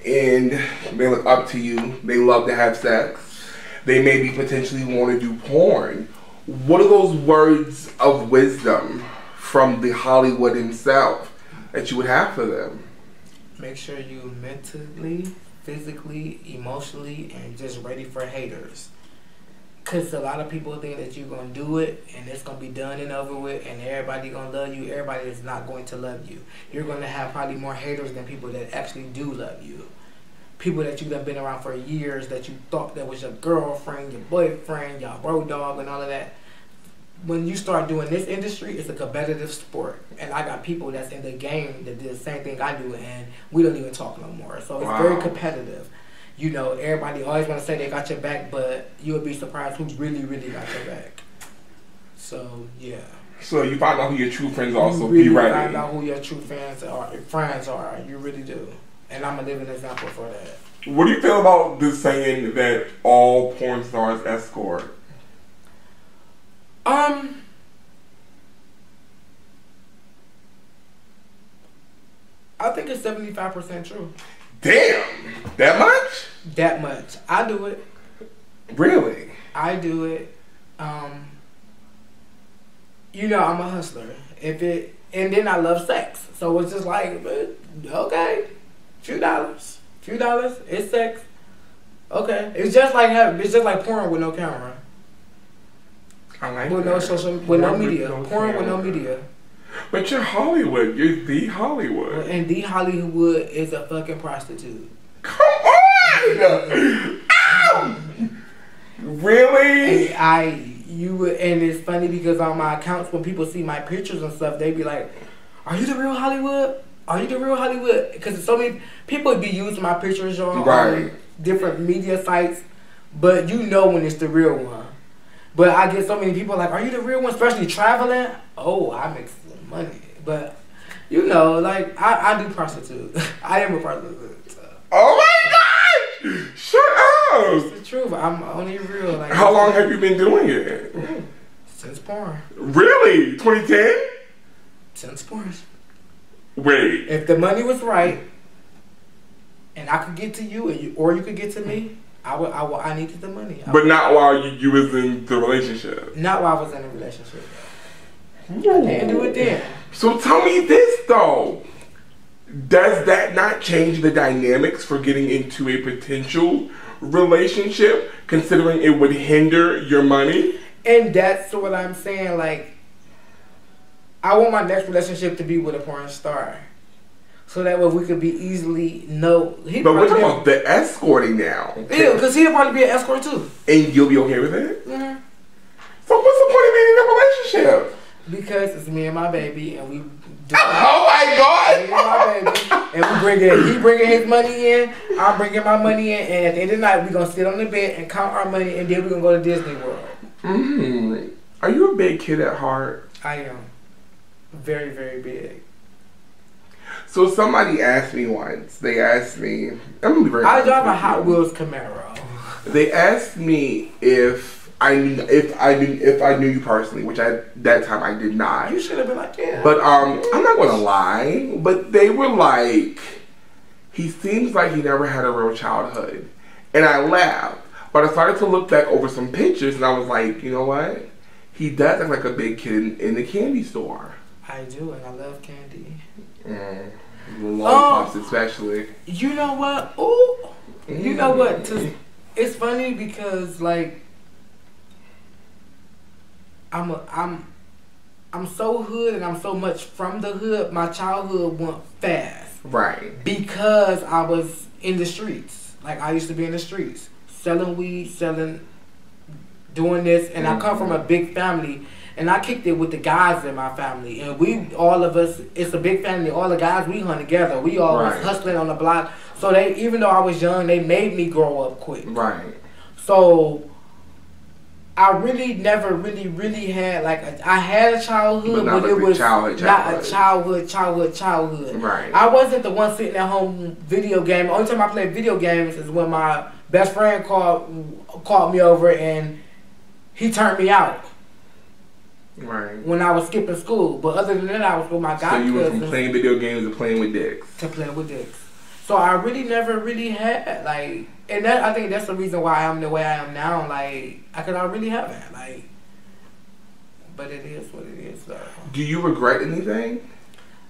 and they look up to you, they love to have sex, they maybe potentially want to do porn. What are those words of wisdom from the Hollywood himself that you would have for them? Make sure you mentally, physically, emotionally, and just ready for haters. Cause a lot of people think that you're gonna do it and it's gonna be done and over with, and everybody gonna love you. Everybody is not going to love you. You're gonna have probably more haters than people that actually do love you. People that you've been around for years that you thought that was your girlfriend, your boyfriend, your road dog, and all of that. When you start doing this industry, it's a competitive sport, and I got people that's in the game that do the same thing I do, and we don't even talk no more. So it's very competitive you know, everybody always want to say they got your back, but you would be surprised who really, really got your back. So yeah, So you find out who your true friends are, you so really be find ready. out who your true fans are, friends are. You really do, and I'm a living example for that. What do you feel about the saying that all porn stars escort? Um. I think it's seventy five percent true. Damn, that much? That much. I do it. Really? I do it. Um, you know, I'm a hustler. If it and then I love sex, so it's just like, uh, okay, few dollars, few dollars, it's sex. Okay, it's just like it's just like porn with no camera, I like with no that. social, with no Porn with media, no porn with no media. But you're Hollywood. You're the Hollywood. And the Hollywood is a fucking prostitute. Come on! Ow! Really? And I you would, and it's funny because on my accounts when people see my pictures and stuff, they be like, "Are you the real Hollywood? Are you the real Hollywood?" Because so many people be using my pictures on, Right. on different media sites, but you know when it's the real one. But I get so many people like, "Are you the real one?" Especially traveling. Oh, I make some money, but you know, like I, I do prostitute. [laughs] I am a prostitute. So. Oh my gosh! Shut up! It's the truth. I'm only real. Like How long have you been doing it? since porn? Really? 2010? Since porn. Wait. If the money was right, and I could get to you, and you, or you could get to me, I would. I, would, I needed the money. I But not while you, you was in the relationship. not while I was in a relationship. I didn't do it then. So tell me this though. Does that not change the dynamics for getting into a potential relationship, considering it would hinder your money? And that's what I'm saying. Like, I want my next relationship to be with a porn star, so that way we could be easily know. He But we're talking about the escorting now. yeah, because he'll probably be an escort too. And you'll be okay with it? Mhm. So what's the point of being in a relationship? Because it's me and my baby, and we. Do Oh my Me and my god! baby, and we bring in. He bringing his money in. I'm bringing my money in, and at the end of the night, we gonna sit on the bed and count our money, and then we gonna go to Disney World. mm Are you a big kid at heart? I am very, very big. So somebody asked me once. They asked me. I'm gonna be very. I drive a Hot. Wheels Camaro. They asked me if I knew if I knew if I knew you personally, which at that time I did not. You should have been like, yeah. But um, I'm not gonna lie. But they were like, he seems like he never had a real childhood, and I laughed. But I started to look back over some pictures, and I was like, you know what? He does look like a big kid in, in the candy store. I do, and I love candy. Mm. Lollipops, especially. You know what? Ooh, you know what? To, it's funny because like I'm a, I'm I'm so hood and I'm so much from the hood. My childhood went fast Right. because I was in the streets. Like I used to be in the streets, selling weed, selling, doing this, and I come from a big family. And I kicked it with the guys in my family, and we all of us. It's a big family. All the guys we hunt together. We all was hustling on the block. So they, even though I was young, they made me grow up quick. Right. So I really never really really had like a, I had a But childhood, not but it was childhood, not childhood. a childhood, childhood, childhood. Right. I wasn't the one sitting at home video game. Only time I played video games is when my best friend called called me over and he turned me out Right. when I was skipping school. But other than that, I was with my So you went from playing video games to playing with dicks. to playing with dicks. So I really never really had like, and that I think that's the reason why I'm the way I am now. Like, I could I really haven't like, but it is what it is. Though Do you regret anything?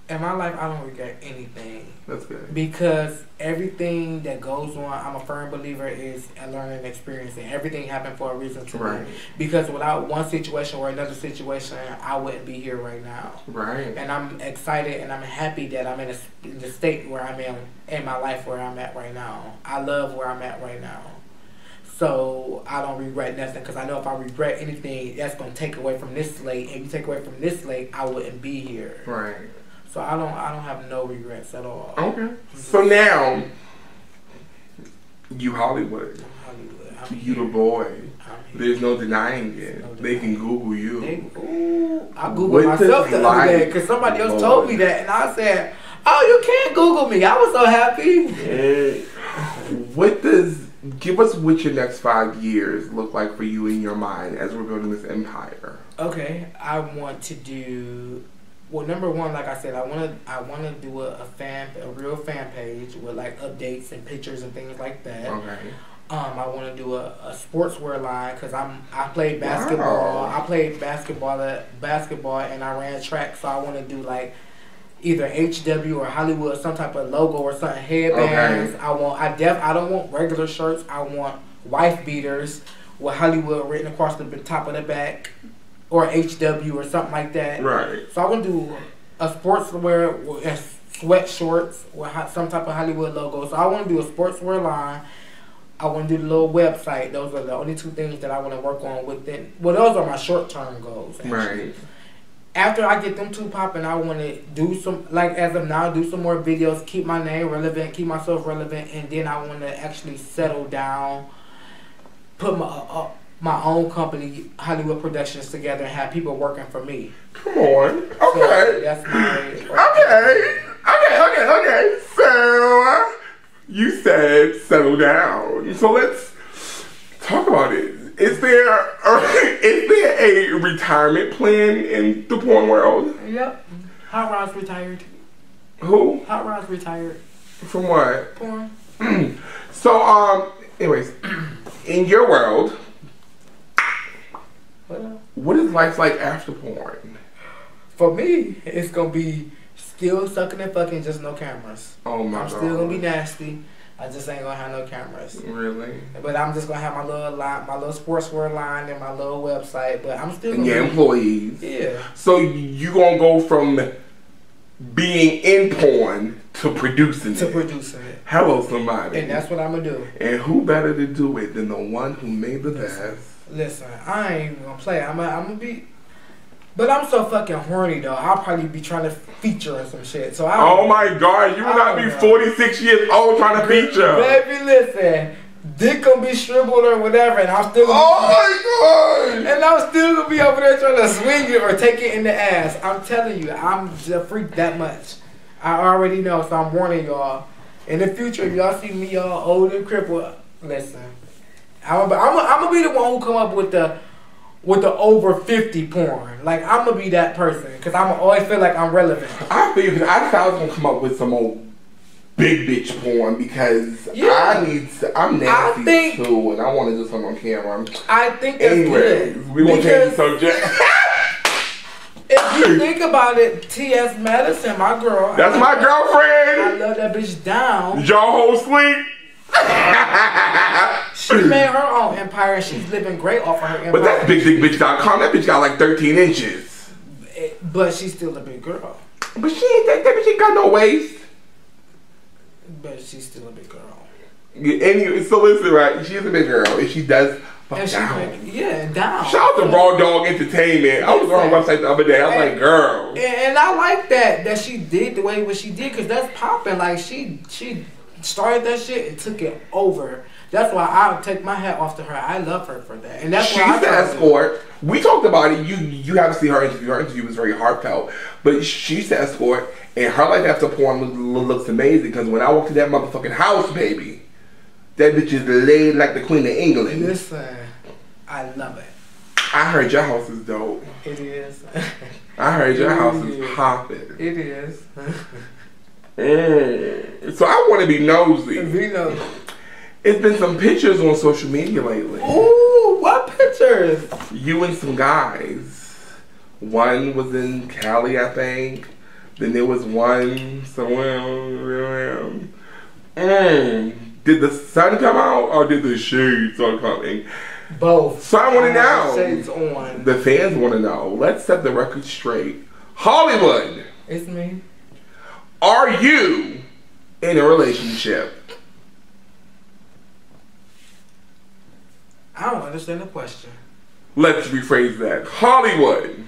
In my life, I don't regret anything That's good. because everything that goes on, I'm a firm believer is a learning experience, and everything happened for a reason to Right. me. Because without one situation or another situation, I wouldn't be here right now. Right. and I'm excited and I'm happy that I'm in, a, in the state where I'm in in my life where I'm at right now. I love where I'm at right now. So I don't regret nothing because I know if I regret anything, that's gonna take away from this slate. If you take away from this slate, I wouldn't be here. Right. So I don't I don't have no regrets at all. Okay. Mm-hmm. So now, you Hollywood. Hollywood. I'm You the boy. There's no denying it. No They can Google They, you. ooh, I googled What myself the other day because somebody else Lord. told me that, and I said, "Oh, you can't Google me." I was so happy. What does give us what your next five years look like for you in your mind as we're building this empire? Okay, I want to do. Well, number one, like I said, I want to. I want to do a, a fan, a real fan page with like updates and pictures and things like that. Okay. Um, I want to do a, a sportswear line because I'm. I played basketball. Wow. I played basketball at basketball and I ran track, so I want to do like either HW or Hollywood, some type of logo or something. Headbands. Okay. I want. I def. I don't want regular shirts. I want wife beaters with Hollywood written across the top of the back, or HW or something like that. Right. So I want to do a sportswear sweat shorts with some type of Hollywood logo. So I want to do a sportswear line. I want to do the little website. Those are the only two things that I want to work on within. Well, those are my short term goals. actually. Right. After I get them two popping, I want to do some like as of now, do some more videos, keep my name relevant, keep myself relevant, and then I want to actually settle down, put my uh, my own company, Hollywood Productions, together, and have people working for me. Come on. So Okay. that's my. Okay. Okay. Okay. Okay. So you said settle down. So let's talk about it. Is there a, is there a retirement plan in the porn world? Yep. Hot Rod's retired. Who? Hot Rod's retired. From what? Porn. [clears throat] So um. Anyways, [clears throat] in your world, Well, what is life like after porn? for me, it's gonna be still sucking and fucking, just no cameras. Oh my I'm god. still gonna be nasty. I just ain't gonna have no cameras. Really? But I'm just gonna have my little line, my little sportswear line, and my little website. But I'm still And gonna your be, employees. yeah. So you gonna go from being in porn to producing to it. producing it, Hello, somebody. and that's what I'm gonna do. And who better to do it than the one who made the best? Listen, I ain't even gonna play. I'm gonna, I'm gonna be. But I'm so fucking horny though. I'll probably be trying to feature in some shit. So I. Oh my god, you will not be Oh, 46 years old trying to feature. Baby, listen. Dick gonna be shriveled or whatever, and I'm still. Gonna Oh my god! And I'm still gonna be over there trying to swing it or take it in the ass. I'm telling you, I'm a freak that much. I already know, so I'm warning y'all. In the future, if y'all see me all old and crippled, listen. I'm gonna, gonna, be the one who come up with the with the over 50 porn. Like I'm gonna be that person because I'm gonna always feel like I'm relevant. I figured I thought I was gonna come up with some old big bitch porn because Yeah. I need to, I'm nasty think- too and I want to do something on camera. I think that's Anyways, good. we won't change the subject. [laughs] if you think about it, T.S. Madison, my girl. That's I my girlfriend. I love that bitch down. Y'all whole sleep. [laughs] She made her own empire and she's living great off of her empire. But that's bigdickbitch.com. That bitch got like 13 inches. Eh, but she's still a big girl. But she ain't that, that bitch ain't got no waist. But she's still a big girl. Yeah, Anyway, so listen, right? She's a big girl and she does fuck And she, down. yeah, down. Shout out to Raw Dog Entertainment. I was on her website the other day. I was like, girl. And, and I like that that she did the way what she did because that's popping. Like she she started that shit and took it over. That's why I take my hat off to her. I love her for that, and that's She's why the escort. We talked about it. You you have to see her interview. Her interview was very heartfelt. But she's the escort, and her life after porn looks amazing. Because when I walk to that motherfucking house, baby, that bitch is laid like the Queen of England. Listen, I love it. I heard your house is dope. It is. [laughs] I heard your It house is. is popping. it is. Mm. [laughs] So I want to be nosy. Vino. It's been some pictures on social media lately. Ooh, what pictures? You and some guys. One was in Cali, I think. Then there was one somewhere around. Mm. Did the sun come out or did the shades start coming? Both. So I want to know. Shades on. The fans want to know. Let's set the record straight. Hollywood, It's me. are you in a relationship? I don't understand the question. Let's rephrase that. Hollywood,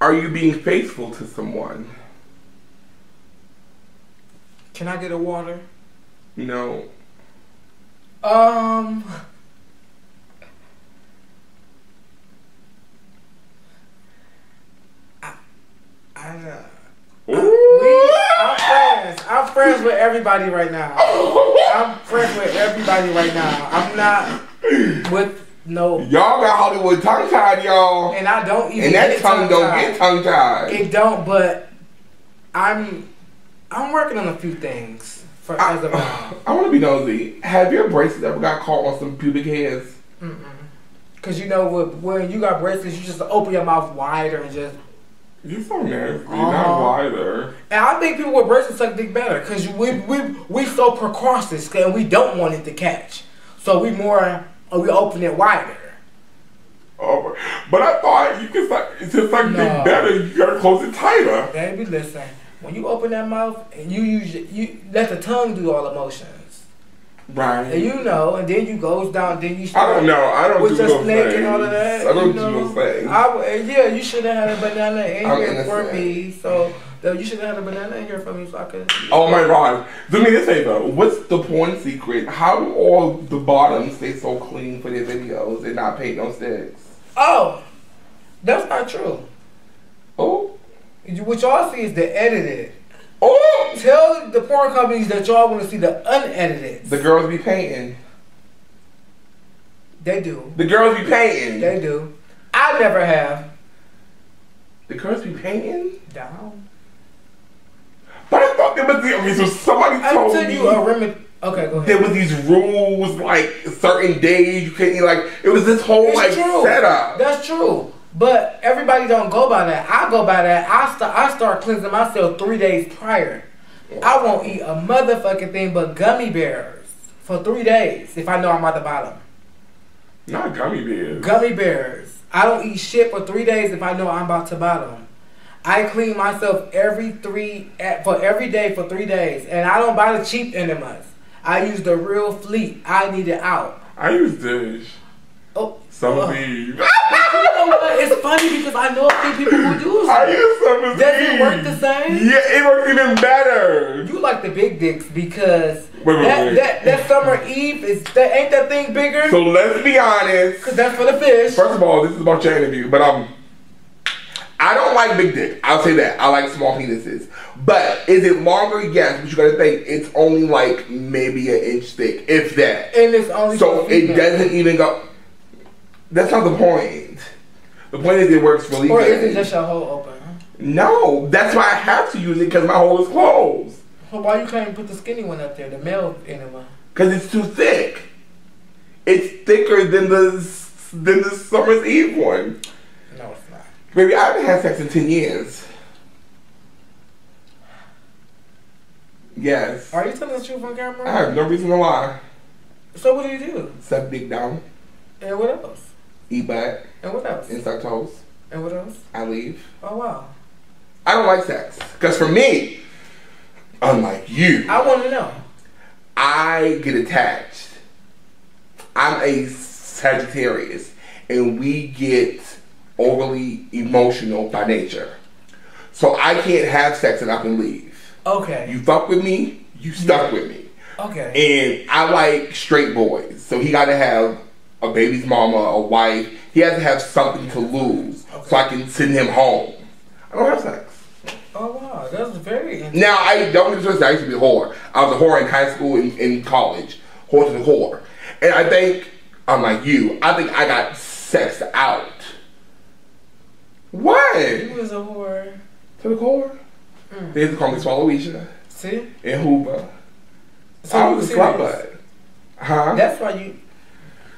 are you being faithful to someone? Can I get a water? No. Um. I, I, uh, we, I'm friends. I'm friends with everybody right now. I'm friends with everybody right now. I'm not with no, Y'all got Hollywood tongue tied, y'all. and I don't even. And that tongue don't get tongue tied. It don't, but I'm I'm working on a few things for as of now. [laughs] I want to be nosy. Have your braces ever got caught on some pubic hairs? Cause you know when, when you got braces, you just open your mouth wider and just. You so nasty. Uh-huh. Not wider. And I think people with bracelets suck dick better, cause we we we so precautious and we don't want it to catch, so we more uh, we open it wider. Oh, but I thought you could suck to suck No. better. You gotta close it tighter. Baby, listen. When you open that mouth and you use you let the tongue do all the motions. Right. And you know, and then you goes down, then you I don't know. I don't with do your no snake things. and all of that. I don't you do no things. I yeah, you should have had a banana here for me. So though, you should have had a banana in here for me so I could. Oh my god. Do me this favor. What's the porn secret? How do all the bottoms stay so clean for their videos and not paint no sticks? Oh, that's not true. Oh. What y'all see is the edited. Oh! Tell the porn companies that y'all want to see the unedited. The girls be painting. They do. The girls be painting. They do. I never have. The girls be painting? Down. I thought there was the, okay, so somebody told Until me you a remedy. Okay, go there ahead. was these rules, like certain days you couldn't eat. like it was this whole It's like true. setup. That's true. But everybody don't go by that. I go by that. I start I start cleansing myself three days prior. I won't eat a motherfucking thing but gummy bears for three days if I know I'm at the bottom. Not gummy bears. Gummy bears. I don't eat shit for three days if I know I'm about to bottom. I clean myself every three for every day for three days, and I don't buy the cheap enemas. I use the real fleet. I need it out. I use dish. Oh, Some of these. [laughs] you know what? It's funny because I know a few people who do. I use some Does it work the same? Yeah, it works even better. You like the big dicks because Wait, wait, that, wait. that that summer eve is that ain't that thing bigger? So let's be honest. Cause that's for the fish. First of all, this is about your interview, but um, I don't like big dick. I'll say that. I like small penises. But is it longer? Yes, but you gotta think it's only like maybe an inch thick, if that. and it's only So it doesn't even go. That's not the point. The point is it works really Or good. is it just your hole open? no, that's why I have to use it because my hole is closed. Well, why you can't put the skinny one up there, the male enema? Because it's too thick. It's thicker than the than the summer's eve one. No, it's not. Baby, I haven't had sex in ten years. Yes. Are you telling the truth on camera? I have no reason to lie. So what do you do? Suck dick down, And what else? eat back, And what else? and suck toes. And what else? I leave. Oh wow. I don't like sex. Because for me, unlike you, I want to know. I get attached. I'm a Sagittarius, and we get overly emotional by nature. So I can't have sex and I can leave. Okay. You fuck with me, you stuck with me. okay. And I like straight boys. So he got to have a baby's mama, a wife. He has to have something to lose so I can send him home. I don't have sex. Oh wow, that's very interesting. Now, I don't get twisted. I used to be a whore. I was a whore in high school and in college. Whore to the whore. And I think, unlike you, I think I got sexed out. What? You was a whore. To the core? Mm. They used to call me Swallowisha See? and Hoover. So I was a slut butt. Huh? That's why you.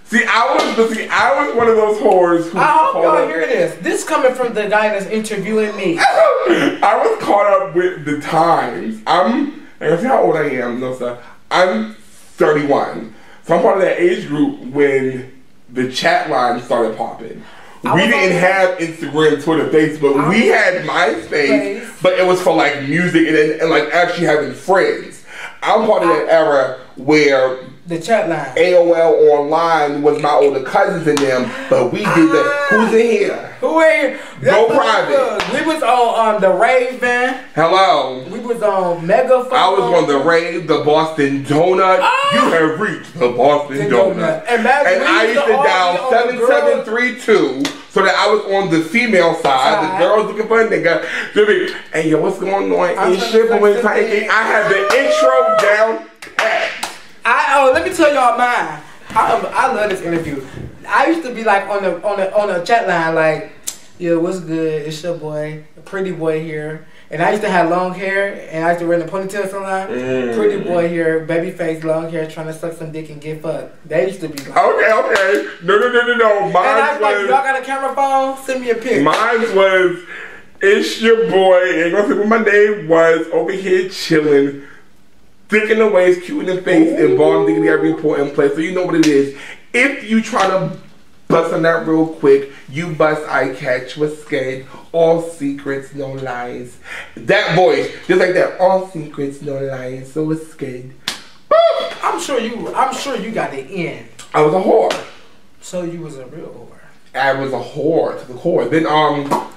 See, I was, but see, I was one of those whores who. I hope y'all hear this. This coming from the guy that's interviewing me. [laughs] I was caught up with the times. I'm, I see how old I am, no stuff. I'm 31. So I'm part of that age group when the chat line started popping. I We didn't have Instagram, Twitter, Facebook. I we had MySpace, Face. but it was for like music and, and like actually having friends. I'm part of that era where The chat line. AOL online was my older cousins and them, but we did the Ah. who's in here? Who ain't? Go that's what private. was. We was on um, the Raven. Hello. We was on Megaphone. I was on the rave, the Boston Donut. Ah! You have reached the Boston The Donut. donut. And we I used to to dial be on the seven seven three two so that I was on the female side. The girls looking for a nigga. They be, Hey yo, what's going on? I'm It's shit, but when fix the I had the intro down pat. I oh, let me tell y'all mine. I I love this interview. I used to be like on the on the on the chat line like, yo, what's good? It's your boy, pretty boy here. And I used to have long hair, and I used to wear the ponytail sometimes. Mm. Pretty boy here, baby face, long hair, trying to suck some dick and get fucked. They used to be like. Okay, okay. No, no, no, no, no. And I Mine was like, y'all got a camera phone? Send me a pic. Mine was, it's your boy, ain't gonna say what my name was, over here chilling, thick in the waist, cute in the face, and bomb diggity every important place. So you know what it is. If you try to bust on that real quick. You bust, I catch. What's scared? All secrets, no lies. That voice, just like that. All secrets, no lies. So it's scared. I'm sure you. I'm sure you got the end. I was a whore. So you was a real whore. I was a whore to the core. Then um,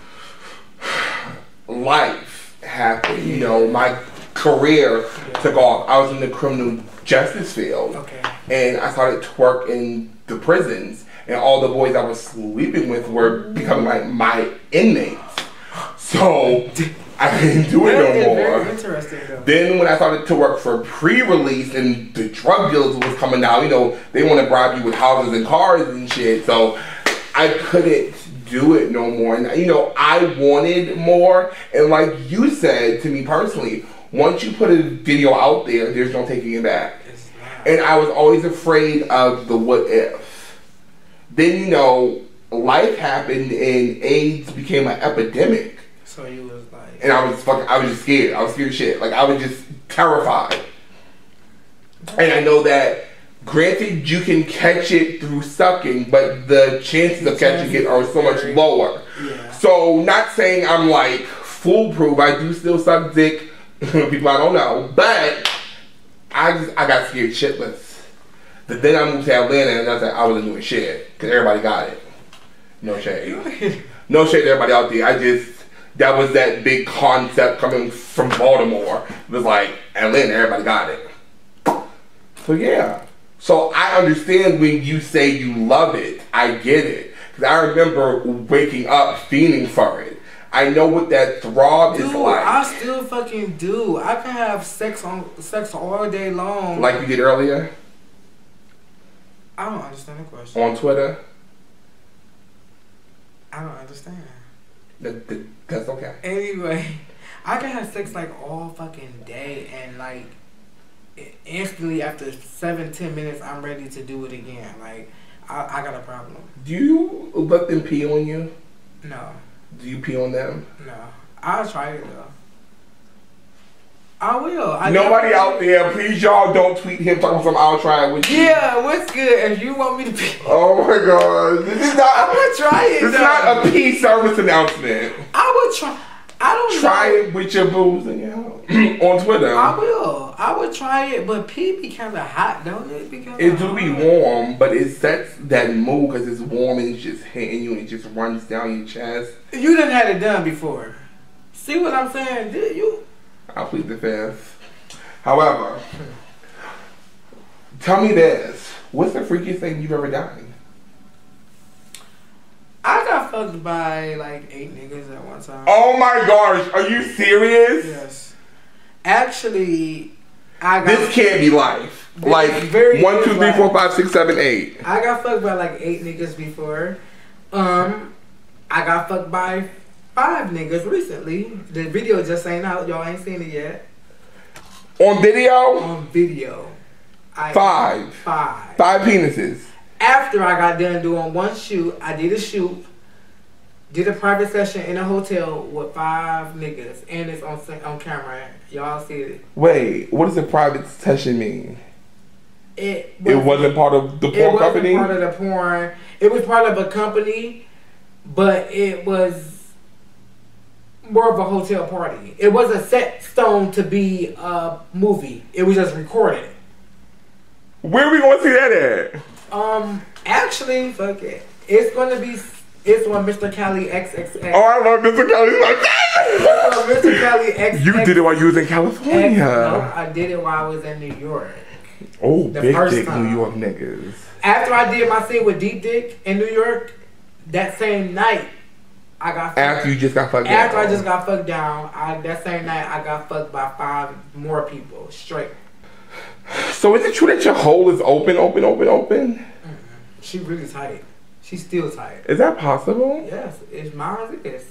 [sighs] life happened. You know, my career took off. I was in the criminal justice field, Okay. and I started to work in the prisons. And all the boys I was sleeping with were mm. becoming like my inmates. So [laughs] I couldn't do it That no more. interesting though. Then when I started to work for pre-release and the drug dealers was coming out, you know, they want to bribe you with houses and cars and shit. So I couldn't do it no more. And you know, I wanted more. And like you said to me personally, once you put a video out there, there's no taking it back. And I was always afraid of the what if. Then you know, life happened and AIDS became an epidemic. So you was like. And I was fucking, I was just scared. I was scared of shit. Like I was just terrified. And I know that, granted, you can catch it through sucking, but the chances of catching it are so much lower. Yeah. So, not saying I'm like foolproof. I do still suck dick. [laughs] People I don't know, but I just I got scared shitless. The day I moved to Atlanta and I was like, I wasn't doing shit because everybody got it. No shade. No shade to everybody out there. I just that was that big concept coming from Baltimore. It was like Atlanta, everybody got it. So yeah. So I understand when you say you love it. I get it. Cause I remember waking up feeling for it. I know what that throb is Dude, like. I still fucking do. I can have sex on sex all day long. like you did earlier I don't understand the question. on Twitter. I don't understand. That, that, that's okay. Anyway, [laughs] I can have sex like all fucking day and like instantly after seven ten minutes I'm ready to do it again. Like I, I got a problem. Do you let them pee on you? No, Do you pee on them? no. I'll try it though. I will. I Nobody out there, please y'all don't tweet him talking some I'll try it with you. Yeah, what's good? If you want me to be, Oh my god. This is not I'm gonna try it. this is not a pee service announcement. I will try. I don't Try know. it with your booze and your [clears throat] on Twitter. I will. I would try it, but pee be kind of hot, don't it? Because It do be warm, but it sets that mood because it's warm and it's just hitting you and it just runs down your chest. You didn't had it done before. See what I'm saying? Did you? I'll plead the fifth. However, tell me this: What's the freakiest thing you've ever done? By like eight niggas at one time. Oh my gosh, are you serious? Yes. Actually, I got This can't be life. Like very one, two, three, four, five, six, seven, eight. I got fucked by like eight niggas before. Um, I got fucked by five niggas recently. The video just ain't out. Y'all ain't seen it yet. On video, On video. I Five. Five. five penises. After I got done doing one shoot, I did a shoot, did a private session in a hotel with five niggas, and it's on on camera. Y'all see it. Wait, what does a private session mean? It It wasn't part of the porn It wasn't company. part of the porn. It was part of a company, but it was more of a hotel party. It was a set stone to be a movie. It was just recorded. Where are we going to see that at? Um, actually, fuck it. It's gonna be. It's on Mr. Cali XXX. Oh, I love Mr. Kelly. It's on Mr. Cali XX. you did it while you was in California. no, I did it while I was in New York. Oh, The big first dick time. New York niggas. After I did my scene with Deep Dick in New York, that same night, I got After you just got fucked After down. I just got fucked down, I, that same night I got fucked by five more people straight. So is it true that your hole is open, open, open, open? She really tight. She's still tight. Is that possible? Yes, it's mine is.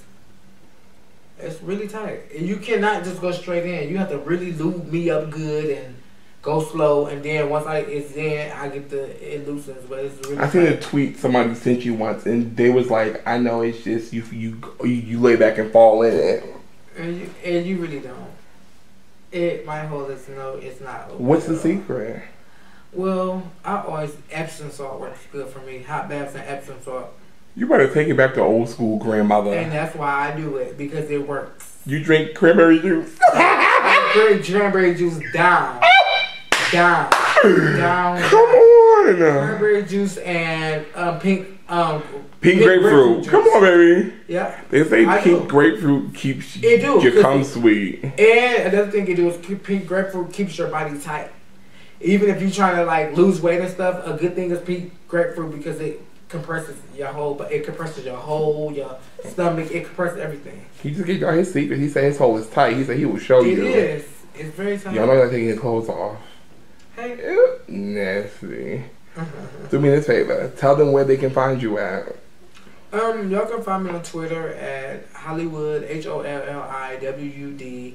It's really tight. And you cannot just go straight in. You have to really lube me up good and go slow. And then once I it's in, I get the it loosens. But it's really I seen a tweet somebody sent you once, and they was like, "I know it's just you, you, you, you lay back and fall in it." And you, and you really don't. It my whole is no, it's not. What's the secret? Well, I always Epsom salt works good for me. Hot baths and Epsom salt. You better take it back to old school grandmother. And that's why I do it because it works. You drink cranberry juice. [laughs] I drink cranberry juice down, down, down. Come on. Cranberry juice and um, pink um Pink grapefruit. juice. Come on, baby. Yeah. They say I pink do. grapefruit keeps It do, your cum sweet. And another thing you do is keep pink grapefruit keeps your body tight. Even if you're trying to like lose weight and stuff, a good thing is pink grapefruit because it compresses your whole, but it compresses your whole, your stomach, it compresses everything. He just gave y'all his secret. He said his hole is tight. He said he will show It you. is. It's very tight. Y'all know that taking his clothes off. Hey. Ew, nasty. Do me this favor. Tell them where they can find you at. Um, y'all can find me on Twitter at Holliwud H O L L I W U D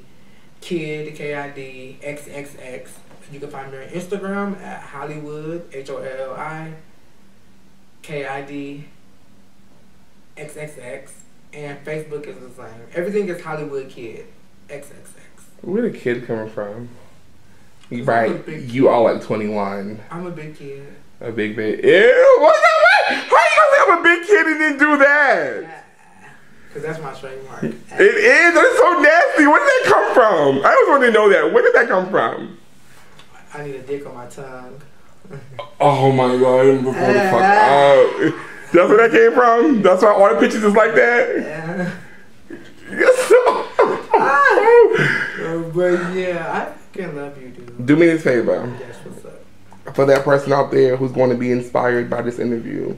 Kid K I D X X X. You can find me on Instagram at Holliwud H O L L I K I D X X X and Facebook is the same. Everything is Holliwud Kid X X X. Where the kid coming from? You right. You all like 21. I'm a big kid. A big bit. Ew, what's that? How you gonna say I'm a big kid and then do that? Cause that's my trademark. It is. That's so nasty. Where did that come from? I always want to know that. Where did that come from? I need a dick on my tongue. Oh my god, I'm before the fuck [laughs] out. That's where that came from? That's why all the pictures is like that? Uh, [laughs] but yeah, I fucking love you, dude. Do me this favor. That's what's up. For that person out there who's going to be inspired by this interview,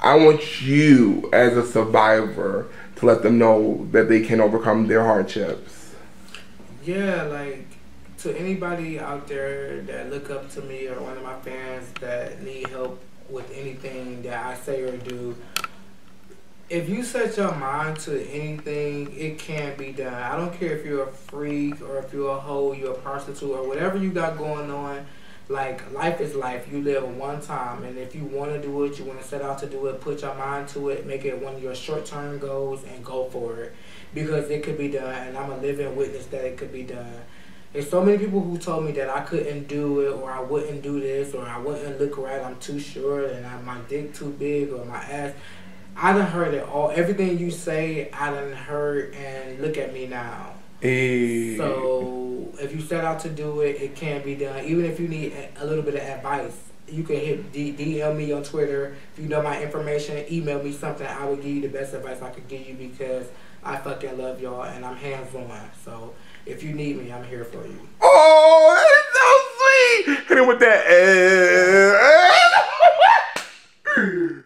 I want you as a survivor to let them know that they can overcome their hardships. Yeah, like to anybody out there that look up to me or one of my fans that need help with anything that I say or do, if you set your mind to anything, it can be done. I don't care if you're a freak or if you're a hoe, you're a prostitute or whatever you got going on. Like life is life. You live one time, and if you want to do it, you want to set out to do it. Put your mind to it. Make it one of your short-term goals, and go for it because it could be done. And I'm a living witness that it could be done. There's so many people who told me that I couldn't do it, or I wouldn't do this, or I wouldn't look right. I'm too short, and I, my dick too big, or my ass. I done heard it all. Everything you say, I done heard, and look at me now. Hey. So if you set out to do it, it can be done. Even if you need a- a little bit of advice, you can hit D- DM me on Twitter. If you know my information, email me something. I will give you the best advice I could give you because I fucking love y'all and I'm hands on. So if you need me, I'm here for you. Oh, that's so sweet. Hit him with that. [laughs] [laughs]